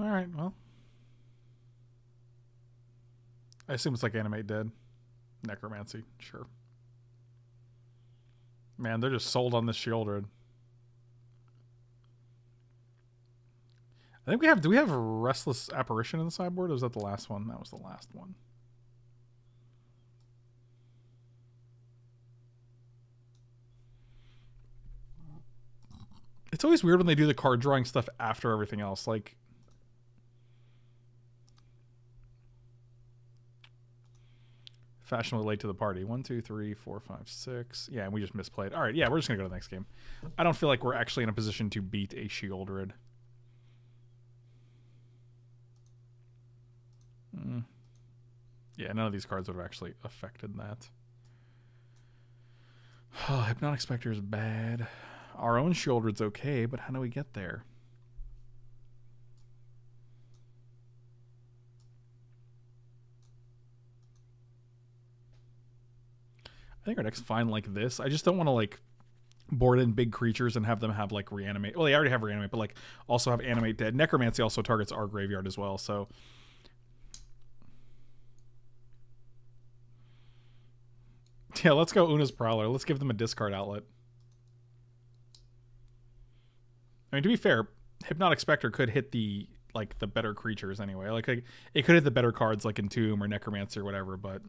All right, well. I assume it's like Animate Dead. Necromancy, sure. Man, they're just sold on this Sheoldred. I think we have. Do we have Restless Apparition in the sideboard? Or was that the last one? That was the last one. It's always weird when they do the card drawing stuff after everything else. Like, fashionably late to the party. One, two, three, four, five, six. Yeah, and we just misplayed. All right, yeah, we're just gonna go to the next game. I don't feel like we're actually in a position to beat a Sheoldred. Mm. Yeah, none of these cards would have actually affected that. Oh, Hypnotic Spectre is bad. Our own Sheoldred's okay, but how do we get there? Think our fine like this. I just don't want to like board in big creatures and have them have like reanimate. Well, they already have reanimate, but like also have animate dead. Necromancy also targets our graveyard as well, so Yeah, let's go Oona's Prowler. Let's give them a discard outlet. I mean, to be fair, Hypnotic Spectre could hit the like the better creatures anyway. Like, like it could hit the better cards like Entomb or Necromancer or whatever, but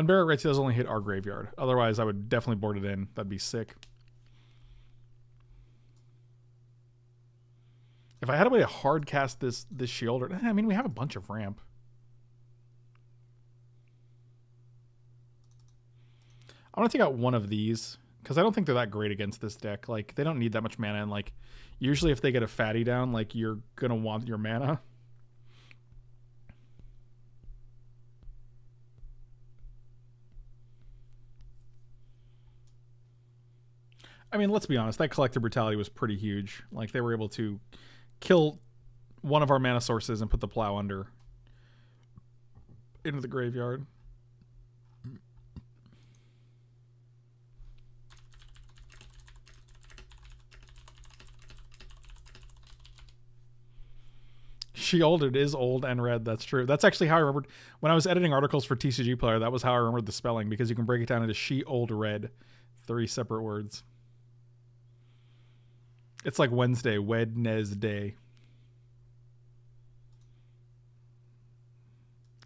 Unburial Rites does only hit our graveyard. Otherwise, I would definitely board it in. That'd be sick. If I had a way to hard cast this this shield, or I mean, we have a bunch of ramp. I'm gonna take out one of these because I don't think they're that great against this deck. Like they don't need that much mana, and like usually if they get a fatty down, like you're gonna want your mana. I mean, let's be honest. That collective brutality was pretty huge. Like they were able to kill one of our mana sources and put the plow under into the graveyard. She old it is old and red. That's true. That's actually how I remembered when I was editing articles for TCG Player. That was how I remembered the spelling because you can break it down into she old red, three separate words. It's like Wednesday, Wednesday.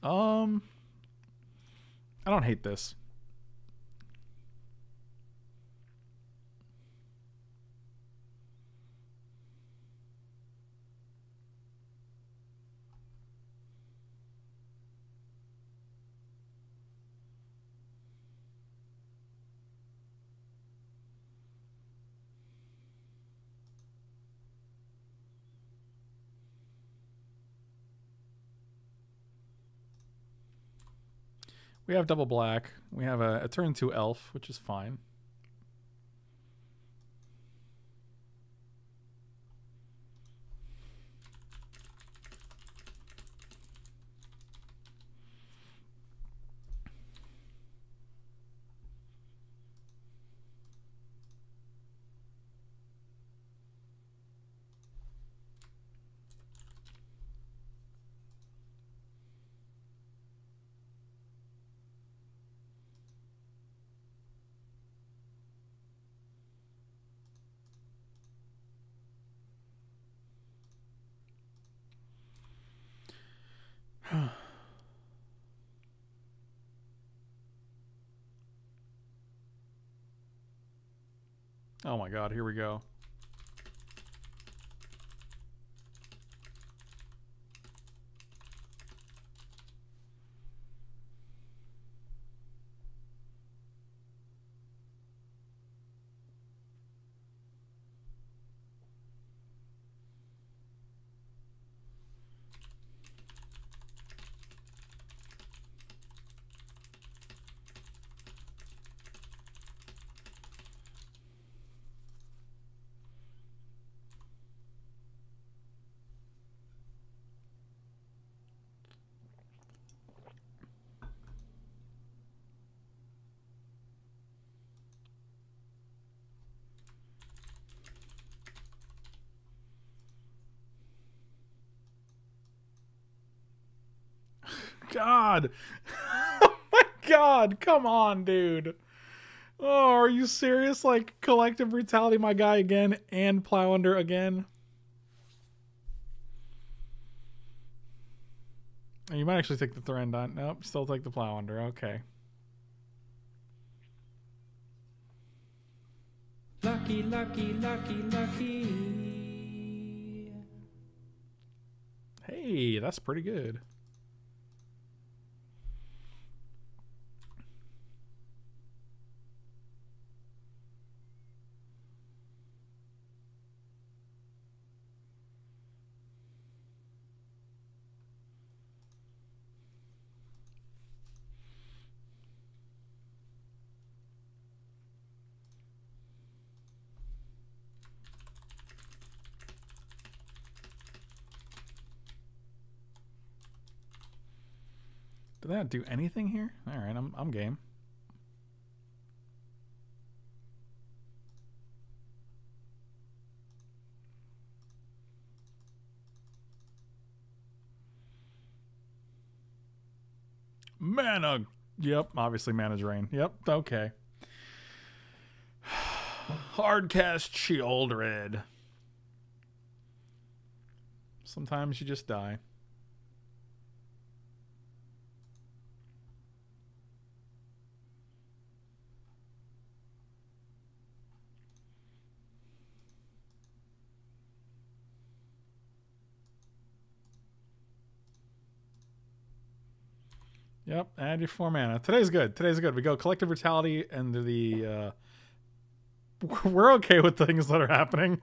Um, I don't hate this. We have double black. We have a, a turn two elf, which is fine. Oh my god, here we go. God. oh my God. Come on, dude. Oh, are you serious? Like, collective brutality, my guy again, and plow under again? Oh, you might actually take the Threnodont. Nope, still take the plow under. Okay. Lucky, lucky, lucky, lucky. Hey, that's pretty good. Did that do anything here? All right, I'm I'm game. Mana. Yep, obviously mana drain. Yep, okay. Hardcast Sheoldred. Sometimes you just die. Yep, add your four mana. Today's good. Today's good. We go collective brutality and the uh we're okay with things that are happening.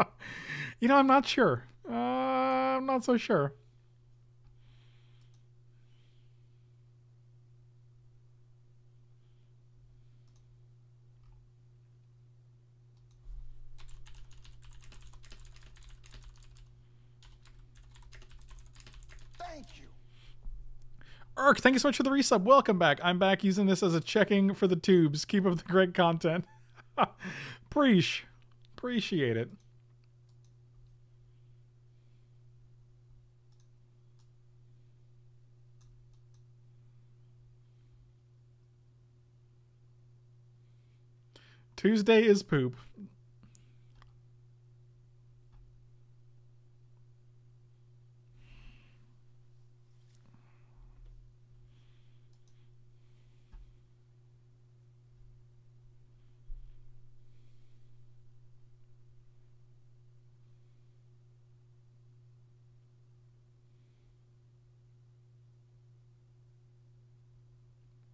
you know, I'm not sure. Uh, I'm not so sure. Urk, thank you so much for the resub. Welcome back. I'm back using this as a checking for the tubes. Keep up the great content. Preach. Appreciate it. Tuesday is poop.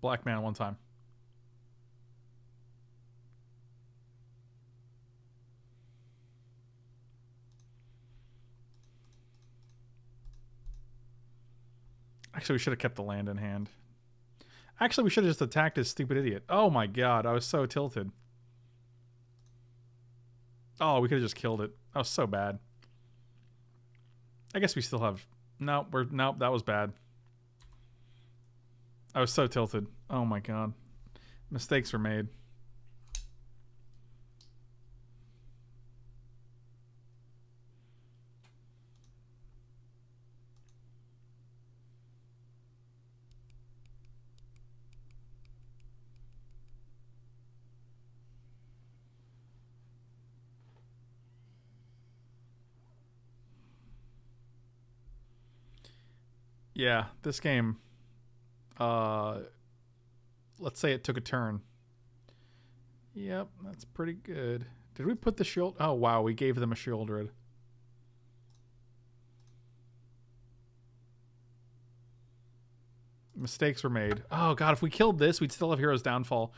Black man one time. Actually, we should have kept the land in hand. Actually, we should have just attacked this stupid idiot. Oh my god, I was so tilted. Oh, we could have just killed it. That was so bad. I guess we still have... No, we're... Nope, that was bad. I was so tilted. Oh my god. Mistakes were made. Yeah, this game uh let's say it took a turn. Yep, that's pretty good. Did we put the shield? Oh wow, we gave them a Sheoldred. Mistakes were made. Oh god, if we killed this, we'd still have Hero's Downfall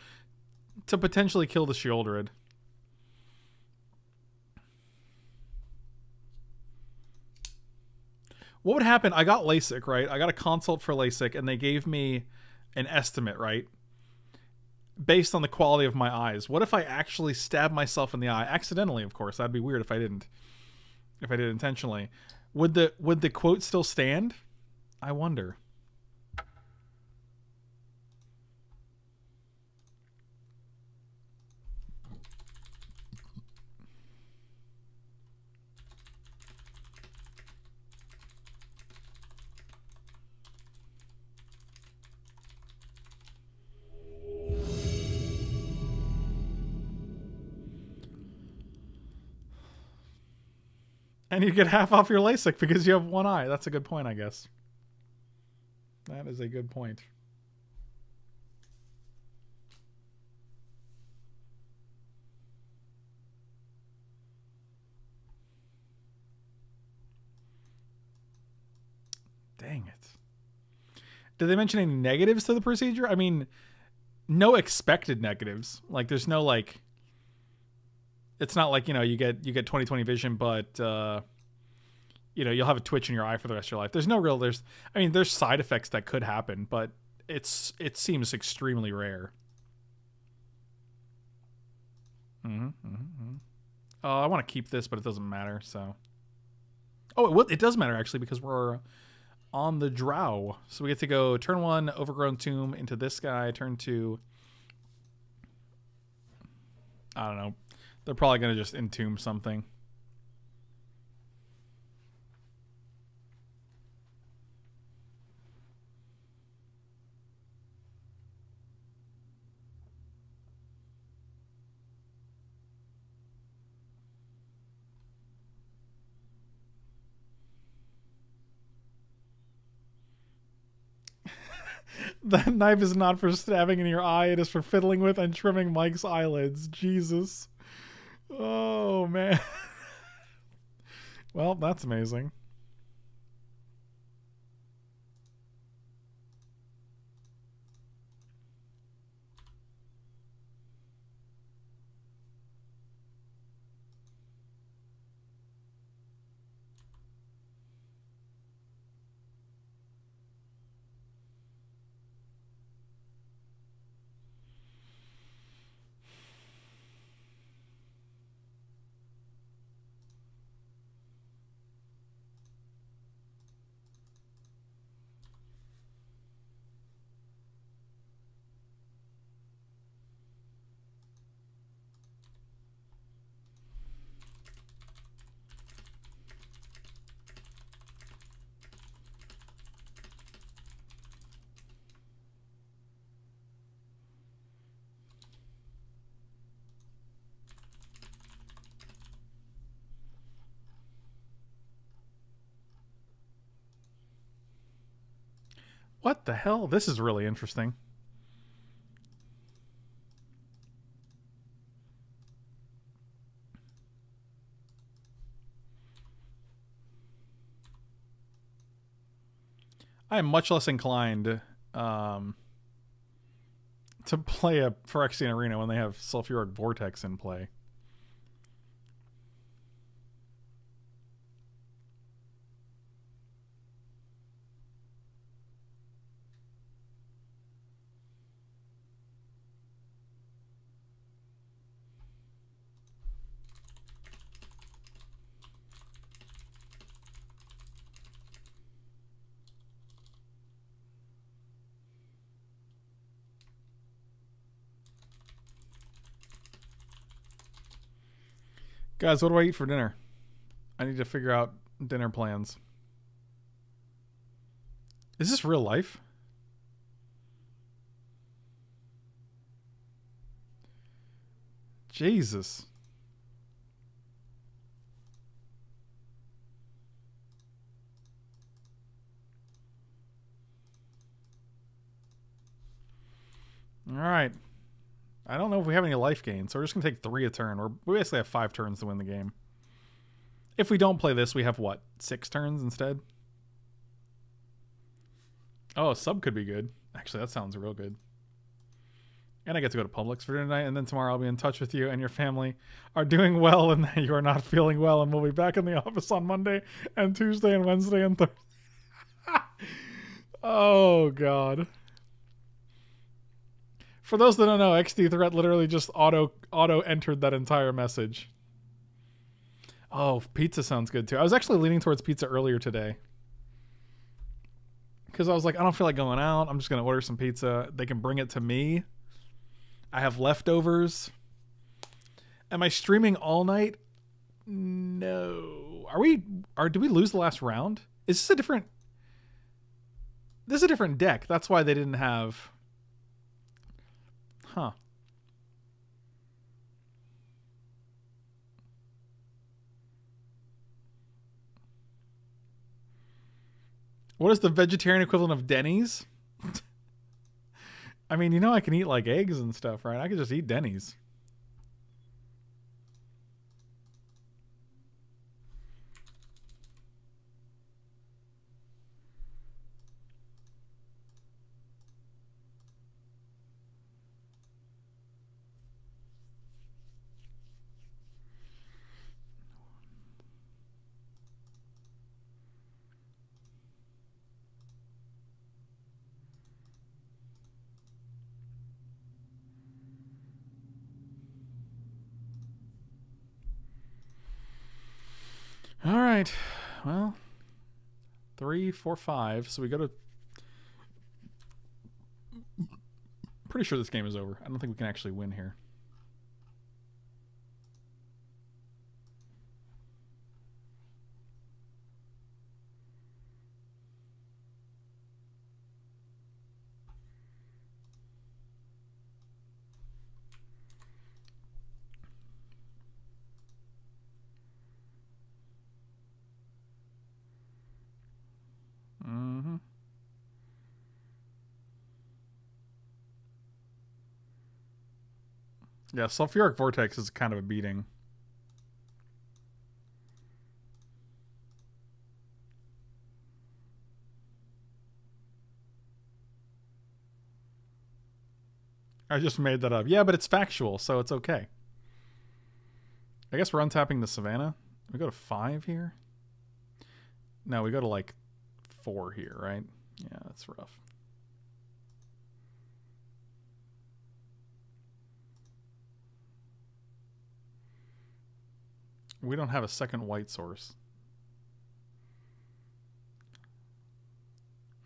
to potentially kill the Sheoldred. What would happen? I got LASIK, right? I got a consult for LASIK, and they gave me an estimate, right? Based on the quality of my eyes. What if I actually stab myself in the eye accidentally? Of course, that'd be weird if I didn't. If I did intentionally, would the would the quote still stand? I wonder. And you get half off your LASIK because you have one eye. That's a good point, I guess. That is a good point. Dang it. Did they mention any negatives to the procedure? I mean, no expected negatives. Like there's no like it's not like, you know, you get you get 20/20 vision but uh you know, you'll have a twitch in your eye for the rest of your life. There's no real there's I mean, there's side effects that could happen, but it's it seems extremely rare. Mhm. Mhm. Uh, I want to keep this, but it doesn't matter, so Oh, it, it does matter actually because we're on the drow. So we get to go turn one, overgrown tomb into this guy, turn two. I don't know. They're probably going to just entomb something. That knife is not for stabbing in your eye, it is for fiddling with and trimming Mike's eyelids. Jesus. Oh, man. well, that's amazing. What the hell? This is really interesting. I am much less inclined um, to play a Phyrexian Arena when they have Sulfuric Vortex in play. Guys, what do I eat for dinner? I need to figure out dinner plans. Is this real life? Jesus. All right. I don't know if we have any life gain, so we're just going to take three a turn. We're, we basically have five turns to win the game. If we don't play this, we have what? Six turns instead? Oh, a sub could be good. Actually, that sounds real good. And I get to go to Publix for dinner tonight, and then tomorrow I'll be in touch with you and your family are doing well and that you are not feeling well, and we'll be back in the office on Monday and Tuesday and Wednesday and Thursday. oh, God. For those that don't know, XD threat literally just auto auto entered that entire message. Oh, pizza sounds good too. I was actually leaning towards pizza earlier today. Cuz I was like I don't feel like going out. I'm just to order some pizza. They can bring it to me. I have leftovers. Am I streaming all night? No. Are we are do we lose the last round? Is this a different This is a different deck. That's why they didn't have Huh. What is the vegetarian equivalent of Denny's? I mean, you know I can eat like eggs and stuff, right? I could just eat Denny's. All right. Well, three, four, five. So we go to. Pretty sure this game is over. I don't think we can actually win here. Mm-hmm. Yeah, sulfuric vortex is kind of a beating. I just made that up. Yeah, but it's factual, so it's okay. I guess we're untapping the savannah. We go to five here. No, we go to like four here, right? Yeah, that's rough. We don't have a second white source.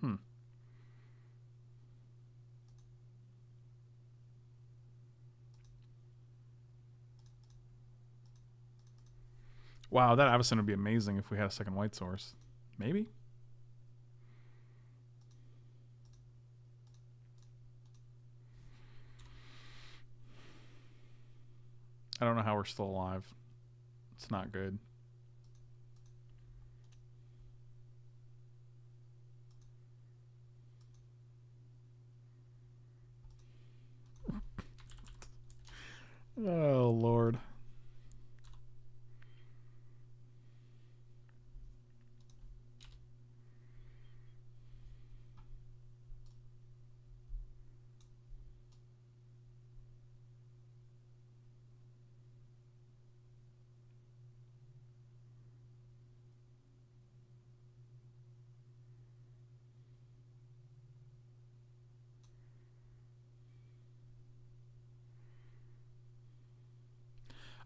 Hmm. Wow, that Avacyn would be amazing if we had a second white source. Maybe? I don't know how we're still alive. It's not good. oh, Lord.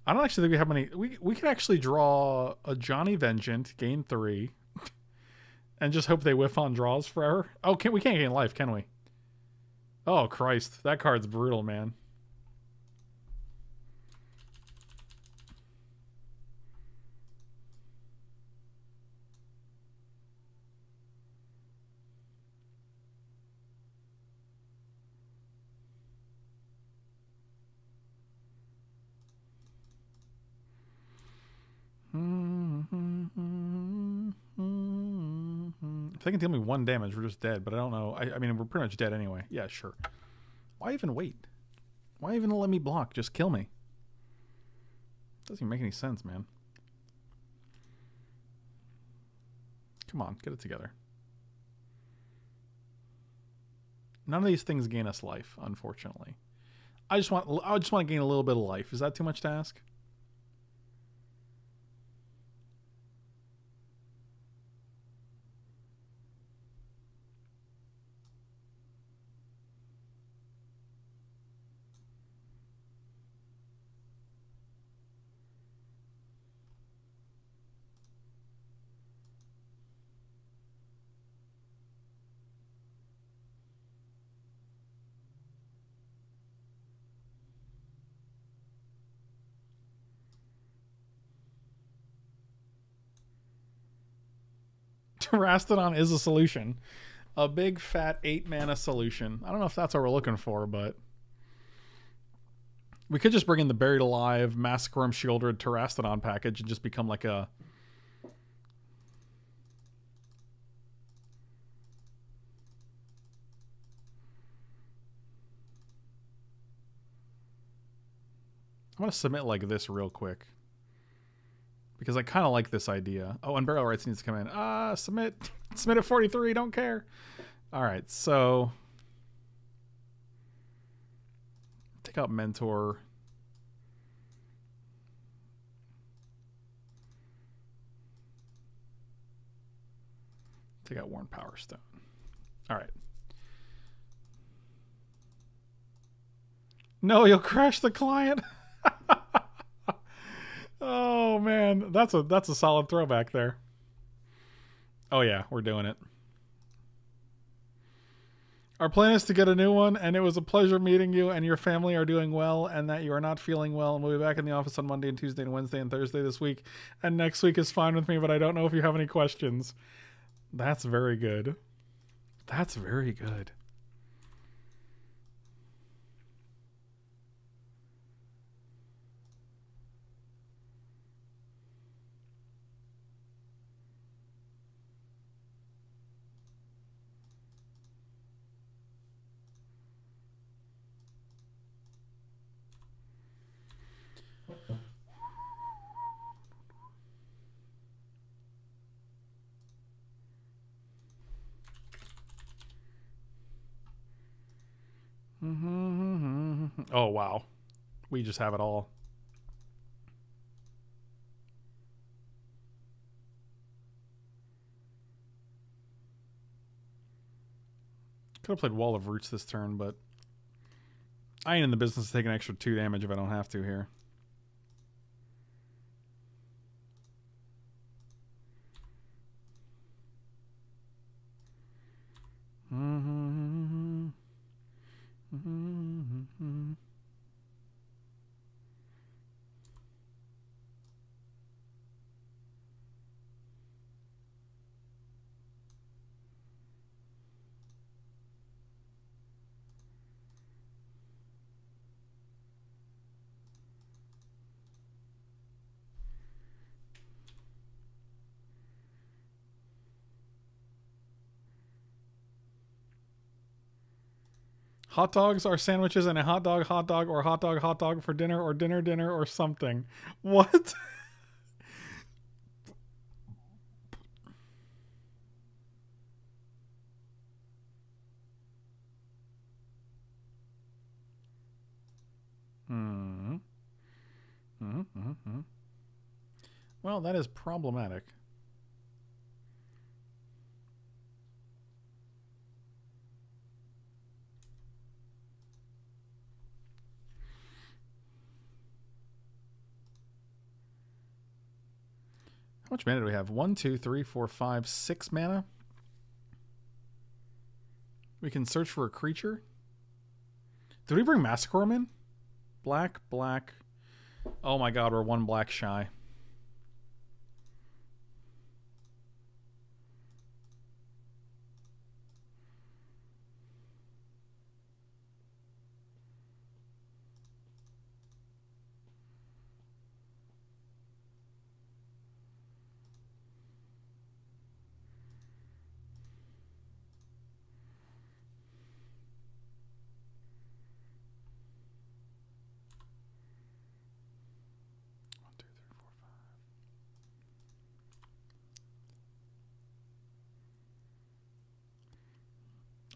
I don't actually think we have many. We we could actually draw a Ajani Vengeant, gain three, and just hope they whiff on draws forever. Oh, can we can't gain life, can we? Oh Christ, that card's brutal, man. If they can deal me one damage, we're just dead. But I don't know. I, I mean, we're pretty much dead anyway. Yeah, sure. Why even wait? Why even let me block? Just kill me. Doesn't even make any sense, man. Come on, get it together. None of these things gain us life, unfortunately. I just want I just want to gain a little bit of life. Is that too much to ask? Terastodon is a solution. A big fat eight mana solution. I don't know if that's what we're looking for, but we could just bring in the buried alive Massacrum Sheoldred Terastodon package and just become like a I'm gonna submit like this real quick because I kind of like this idea. Oh, and Burial Rites needs to come in. Ah, uh, submit, submit at 43. Don't care. All right, so take out Mentor. Take out Worn Powerstone. All right. No, you'll crash the client. Oh man, that's a that's a solid throwback there. Oh yeah, we're doing it. Our plan is to get a new one, and it was a pleasure meeting you. And your family are doing well, and that you are not feeling well. And we'll be back in the office on Monday and Tuesday and Wednesday and Thursday this week. And next week is fine with me, but I don't know if you have any questions. That's very good. That's very good. Mm-hmm, mm-hmm, mm-hmm. Oh, wow. We just have it all. Could have played Wall of Roots this turn, but I ain't in the business of taking extra two damage if I don't have to here. Mm-hmm. Mm-hmm. Hot dogs are sandwiches and a hot dog, hot dog, or hot dog, hot dog for dinner, or dinner, dinner, or something. What? hmm. hmm hmm hmm Well, that is problematic. Much mana do we have? One, two, three, four, five, six mana. We can search for a creature. Did we bring Massacre Wurm in? Black, black. Oh my god, we're one black shy.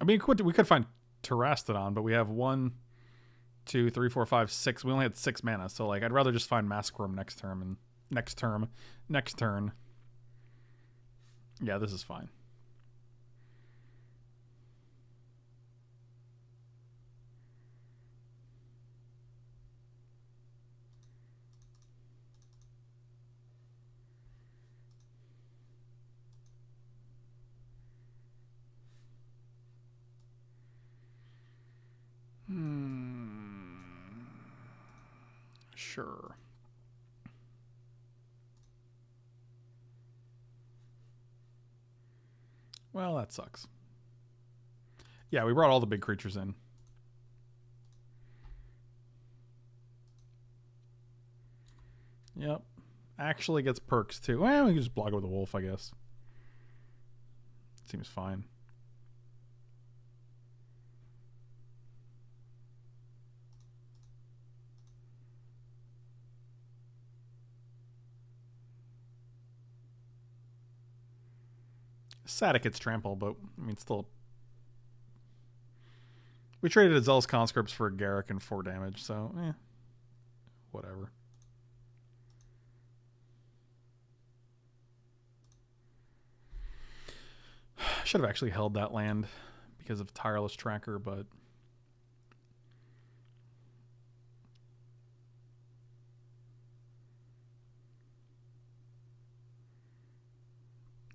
Mean, we could, find Terastodon, but we have one, two, three, four, five, six. We only had six mana, so like I'd rather just find Massacre Wurm next term and next term, next turn. Yeah, this is fine. Hmm. Sure. Well, that sucks. Yeah, we brought all the big creatures in. Yep. Actually gets perks too. Well, we can just block it with a wolf, I guess. Seems fine. Sad gets trampled, but I mean, still. We traded a Zealous Conscripts for a Garruk and four damage, so eh, whatever. Should have actually held that land because of Tireless Tracker, but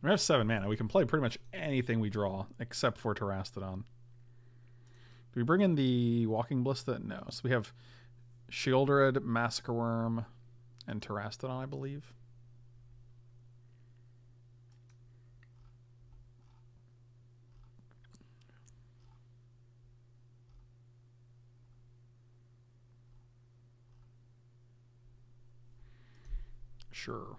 We have seven mana. We can play pretty much anything we draw, except for Terastodon. Do we bring in the Walking Ballista? No. So we have Sheoldred, Massacre Wurm, and Terastodon, I believe. Sure.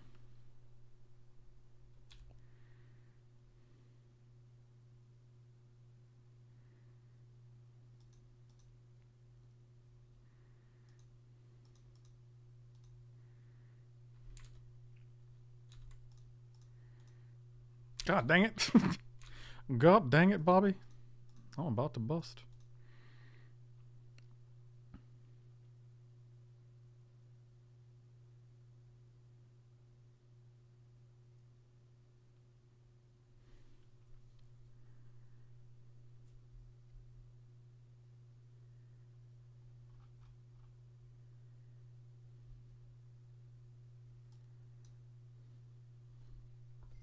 God dang it. God dang it, Bobby. I'm about to bust.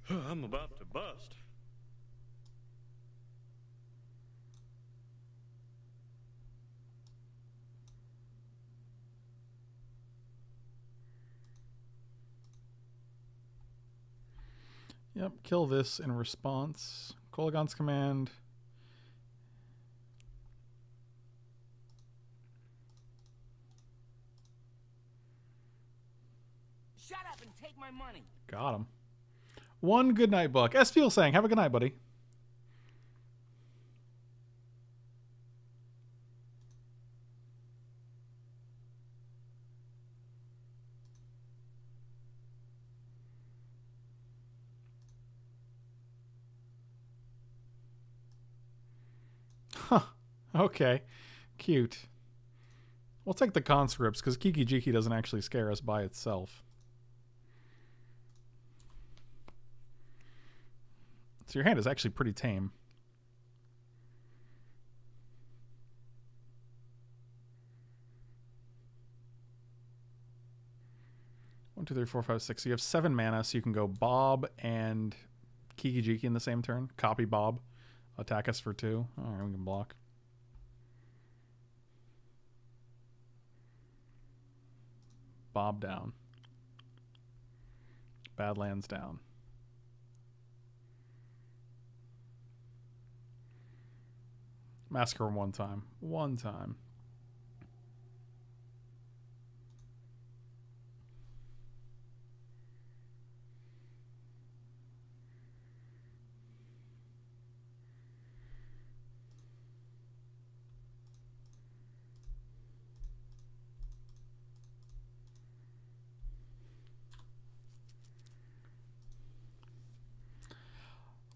I'm about to bust. Yep, kill this in response. Kolaghan's command. Shut up and take my money. Got him. One good night, Buck. S Fuel saying, have a good night, buddy. Huh. Okay. Cute. We'll take the conscripts because Kiki Jiki doesn't actually scare us by itself. So your hand is actually pretty tame. One, two, three, four, five, six. So you have seven mana, so you can go Bob and Kiki Jiki in the same turn. Copy Bob. Attack us for two. Alright, we can block. Bob down. Badlands down. Massacre one time. One time.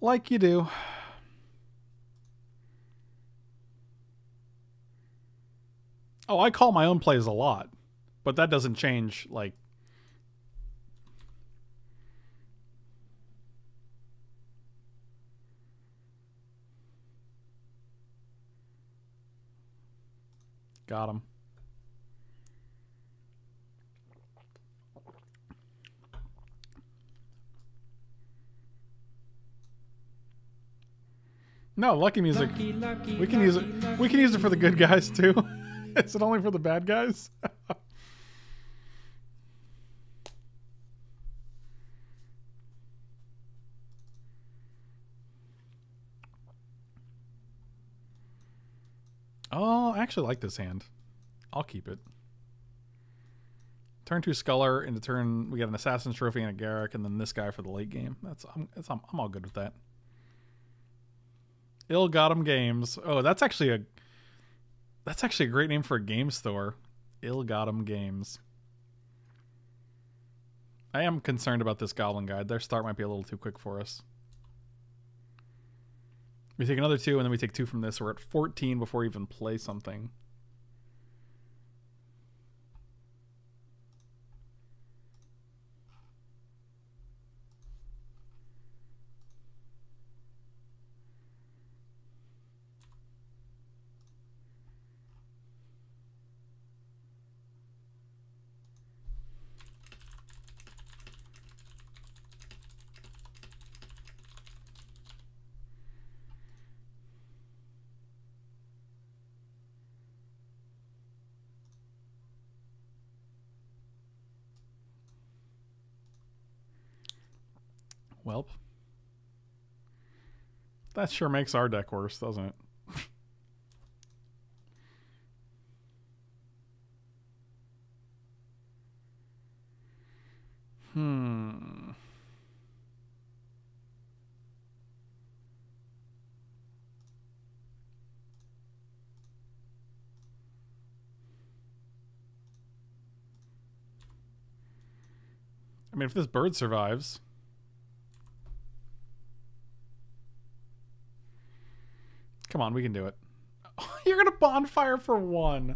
Like you do. Oh, I call my own plays a lot, but that doesn't change like Got him. No, lucky music. Lucky, lucky, We can use it. lucky, We can use it for the good guys too. Is it only for the bad guys? oh, I actually like this hand. I'll keep it. Turn two Sculler into turn. We got an Assassin's Trophy and a Garruk, and then this guy for the late game. That's I'm, that's, I'm, I'm all good with that. Ill Got 'em Games. Oh, that's actually a that's actually a great name for a game store. Ill Got 'em Games. I am concerned about this Goblin Guide. Their start might be a little too quick for us. We take another two, and then we take two from this. We're at 14 before we even play something. Welp. That sure makes our deck worse, doesn't it? hmm. I mean, if this bird survives. Come on, we can do it. You're gonna bonfire for one.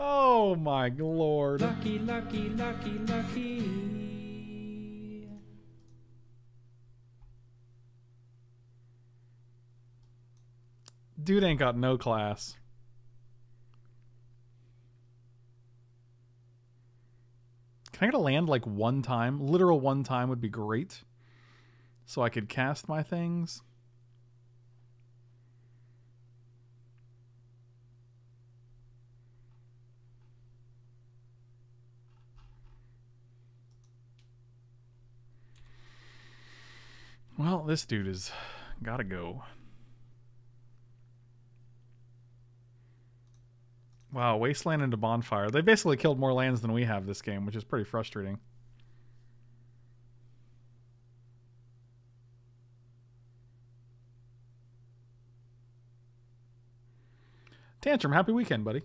Oh my lord. Lucky, lucky, lucky, lucky. Dude ain't got no class. Can I get a land like one time? Literal one time would be great. So I could cast my things. Well, this dude is gotta go. Wow, Wasteland into Bonfire. They basically killed more lands than we have this game, which is pretty frustrating. Tantrum, happy weekend, buddy.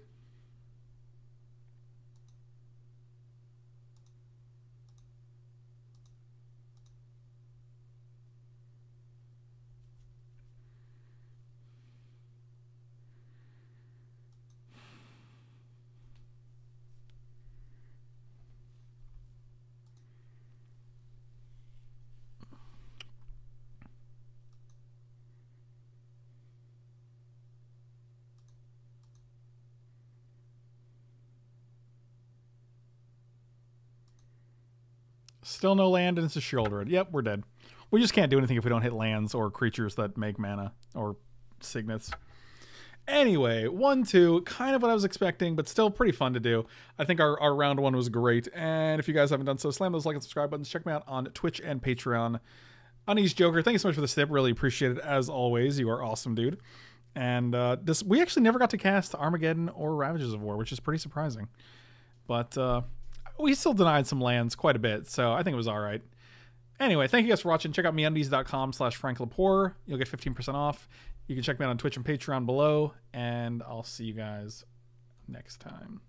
Still no land, and it's a Sheoldred. Yep, we're dead. We just can't do anything if we don't hit lands or creatures that make mana or signets. Anyway, one, two, kind of what I was expecting, but still pretty fun to do. I think our, our round one was great. And if you guys haven't done so, slam those like and subscribe buttons. Check me out on Twitch and Patreon. Unease Joker, thank you so much for the tip. Really appreciate it as always. You are awesome, dude. And uh, this we actually never got to cast Armageddon or Ravages of War, which is pretty surprising. But uh, we still denied some lands quite a bit, so I think it was all right. Anyway, thank you guys for watching. Check out meundies.com slash Frank Lepore. You'll get 15% off. You can check me out on Twitch and Patreon below, and I'll see you guys next time.